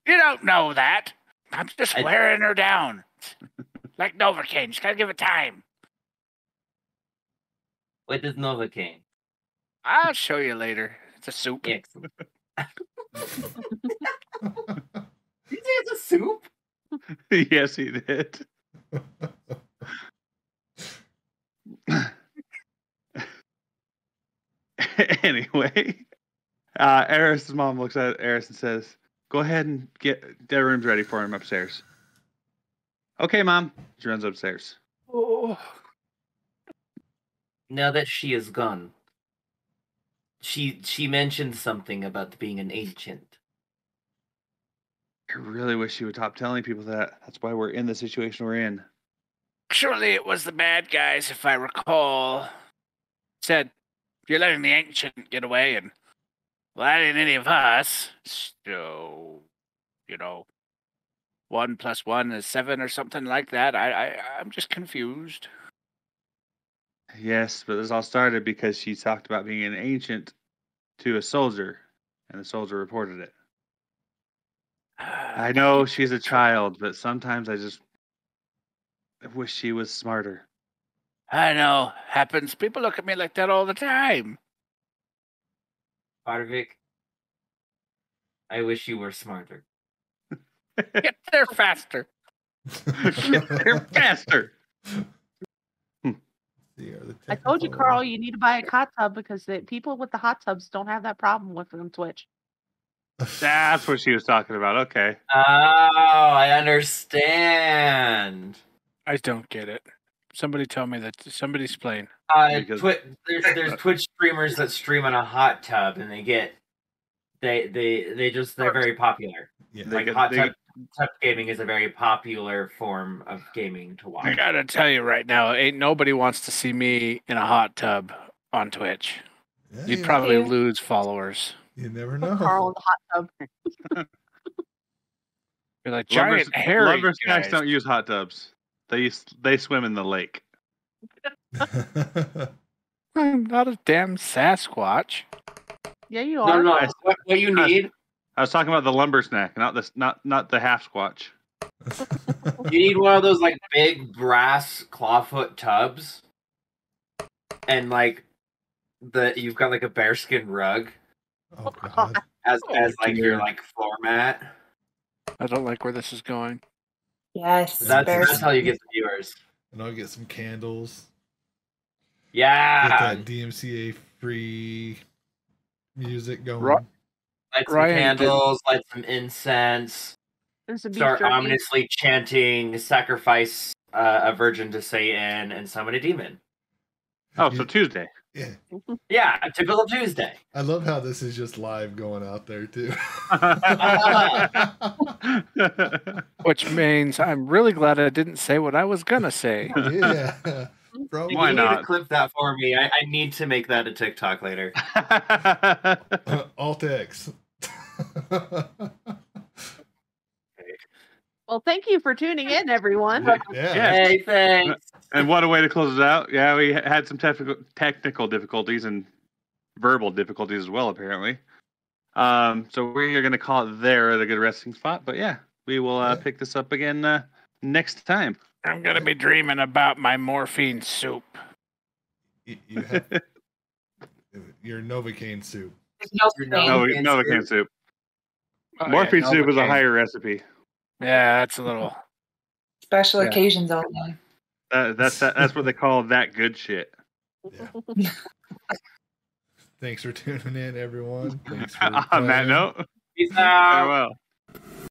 [SPEAKER 3] don't know that. I'm just
[SPEAKER 5] I-
[SPEAKER 3] wearing her down. Like Novocaine, just gotta give it time.
[SPEAKER 5] What is Novocaine?
[SPEAKER 3] I'll show you later. It's a soup.
[SPEAKER 5] Excellent.
[SPEAKER 7] Did you say it's a soup?
[SPEAKER 2] yes, he did. anyway, uh, Aerith's mom looks at Aerith and says, "Go ahead and get their rooms ready for him upstairs." Okay, mom. She runs upstairs.
[SPEAKER 3] Oh,
[SPEAKER 5] Now that she is gone, she she mentioned something about being an ancient.
[SPEAKER 2] I really wish she would stop telling people that. That's why we're in the situation we're in.
[SPEAKER 3] Surely it was the bad guys, if I recall. Said, you're letting the ancient get away, and well, that ain't any of us. So, you know, one plus one is seven or something like that. I, I, I'm just confused.
[SPEAKER 2] Yes, but this all started because she talked about being an ancient to a soldier, and the soldier reported it. I know she's a child, but sometimes I just wish she was smarter.
[SPEAKER 3] I know. Happens. People look at me like that all the time.
[SPEAKER 5] Barvik, I wish you were smarter.
[SPEAKER 3] Get there faster.
[SPEAKER 2] Get there faster.
[SPEAKER 4] See, are the
[SPEAKER 6] I told you,
[SPEAKER 4] technical-
[SPEAKER 6] Carl, you need to buy a hot tub because the people with the hot tubs don't have that problem with them Twitch.
[SPEAKER 2] That's what she was talking about. Okay.
[SPEAKER 5] Oh, I understand.
[SPEAKER 3] I don't get it. Somebody tell me that somebody's playing.
[SPEAKER 5] Uh,
[SPEAKER 2] Because-
[SPEAKER 5] twi- there's there's Twitch streamers that stream in a hot tub and they get they they they just they're very popular.
[SPEAKER 4] Yeah.
[SPEAKER 2] They
[SPEAKER 5] Like
[SPEAKER 2] get-
[SPEAKER 5] hot
[SPEAKER 2] they-
[SPEAKER 5] tub touch gaming is a very popular form of gaming to watch.
[SPEAKER 3] I gotta tell you right now, ain't nobody wants to see me in a hot tub on Twitch.
[SPEAKER 4] Yeah,
[SPEAKER 3] You'd
[SPEAKER 4] you,
[SPEAKER 3] probably
[SPEAKER 6] you.
[SPEAKER 3] lose followers.
[SPEAKER 4] you never know.
[SPEAKER 6] Carl in the hot tub.
[SPEAKER 3] You're like
[SPEAKER 2] Lumber,
[SPEAKER 3] giant hairy
[SPEAKER 2] lumber snacks
[SPEAKER 3] guys.
[SPEAKER 2] don't use hot tubs. They use, they swim in the lake.
[SPEAKER 3] I'm not a damn Sasquatch.
[SPEAKER 6] Yeah, you are.
[SPEAKER 5] no,
[SPEAKER 2] I-
[SPEAKER 5] what, what you need,
[SPEAKER 2] I was talking about the lumber snack, not the not not the half squatch.
[SPEAKER 5] you need one of those like big brass clawfoot tubs, and like the you've got like a bearskin rug
[SPEAKER 4] oh god.
[SPEAKER 5] as
[SPEAKER 3] Oh,
[SPEAKER 5] as like your like floor mat.
[SPEAKER 3] I don't like where this is going.
[SPEAKER 1] Yes.
[SPEAKER 5] That's
[SPEAKER 1] bears.
[SPEAKER 5] that's how you get the viewers.
[SPEAKER 4] And I'll get some candles. Yeah, Get
[SPEAKER 5] Yeah,
[SPEAKER 4] that DMCA free music going.
[SPEAKER 3] Ro-
[SPEAKER 5] light some
[SPEAKER 3] Ryan, did-
[SPEAKER 5] candles, light some incense.
[SPEAKER 6] And some beef
[SPEAKER 5] start
[SPEAKER 6] jerky.
[SPEAKER 5] ominously chanting sacrifice uh, a virgin to satan and summon a demon
[SPEAKER 2] Oh, so Tuesday.
[SPEAKER 4] yeah.
[SPEAKER 5] yeah a typical tuesday
[SPEAKER 4] I love how this is just live going out there too.
[SPEAKER 3] Which means I'm really glad I didn't say what I was gonna say.
[SPEAKER 4] yeah. Probably.
[SPEAKER 2] Why
[SPEAKER 5] you need
[SPEAKER 2] not?
[SPEAKER 5] to clip that for me I, I need to make that a tiktok later
[SPEAKER 4] Alt X.
[SPEAKER 6] Well, thank you for tuning in, everyone.
[SPEAKER 4] yeah.
[SPEAKER 2] Yeah.
[SPEAKER 5] hey thanks
[SPEAKER 2] and what a way to close it out. Yeah, we had some technical technical difficulties and verbal difficulties as well, apparently. Um, so we are going to call it there at a good resting spot. But yeah, we will uh, pick this up again uh, next time.
[SPEAKER 3] I'm gonna be dreaming about my morphine soup.
[SPEAKER 4] You, you have your Novocaine soup.
[SPEAKER 5] Your
[SPEAKER 2] No,
[SPEAKER 5] Novocaine
[SPEAKER 2] no,
[SPEAKER 5] soup.
[SPEAKER 2] soup.
[SPEAKER 3] Oh, yeah.
[SPEAKER 2] Morphine soup is a higher recipe.
[SPEAKER 3] Yeah, that's a little.
[SPEAKER 1] Special
[SPEAKER 3] Yeah.
[SPEAKER 1] occasions only.
[SPEAKER 2] Uh, that's that, that's what they call that good shit.
[SPEAKER 4] Yeah. Thanks for tuning in, everyone. Thanks for
[SPEAKER 2] On that note,
[SPEAKER 5] peace out
[SPEAKER 2] farewell.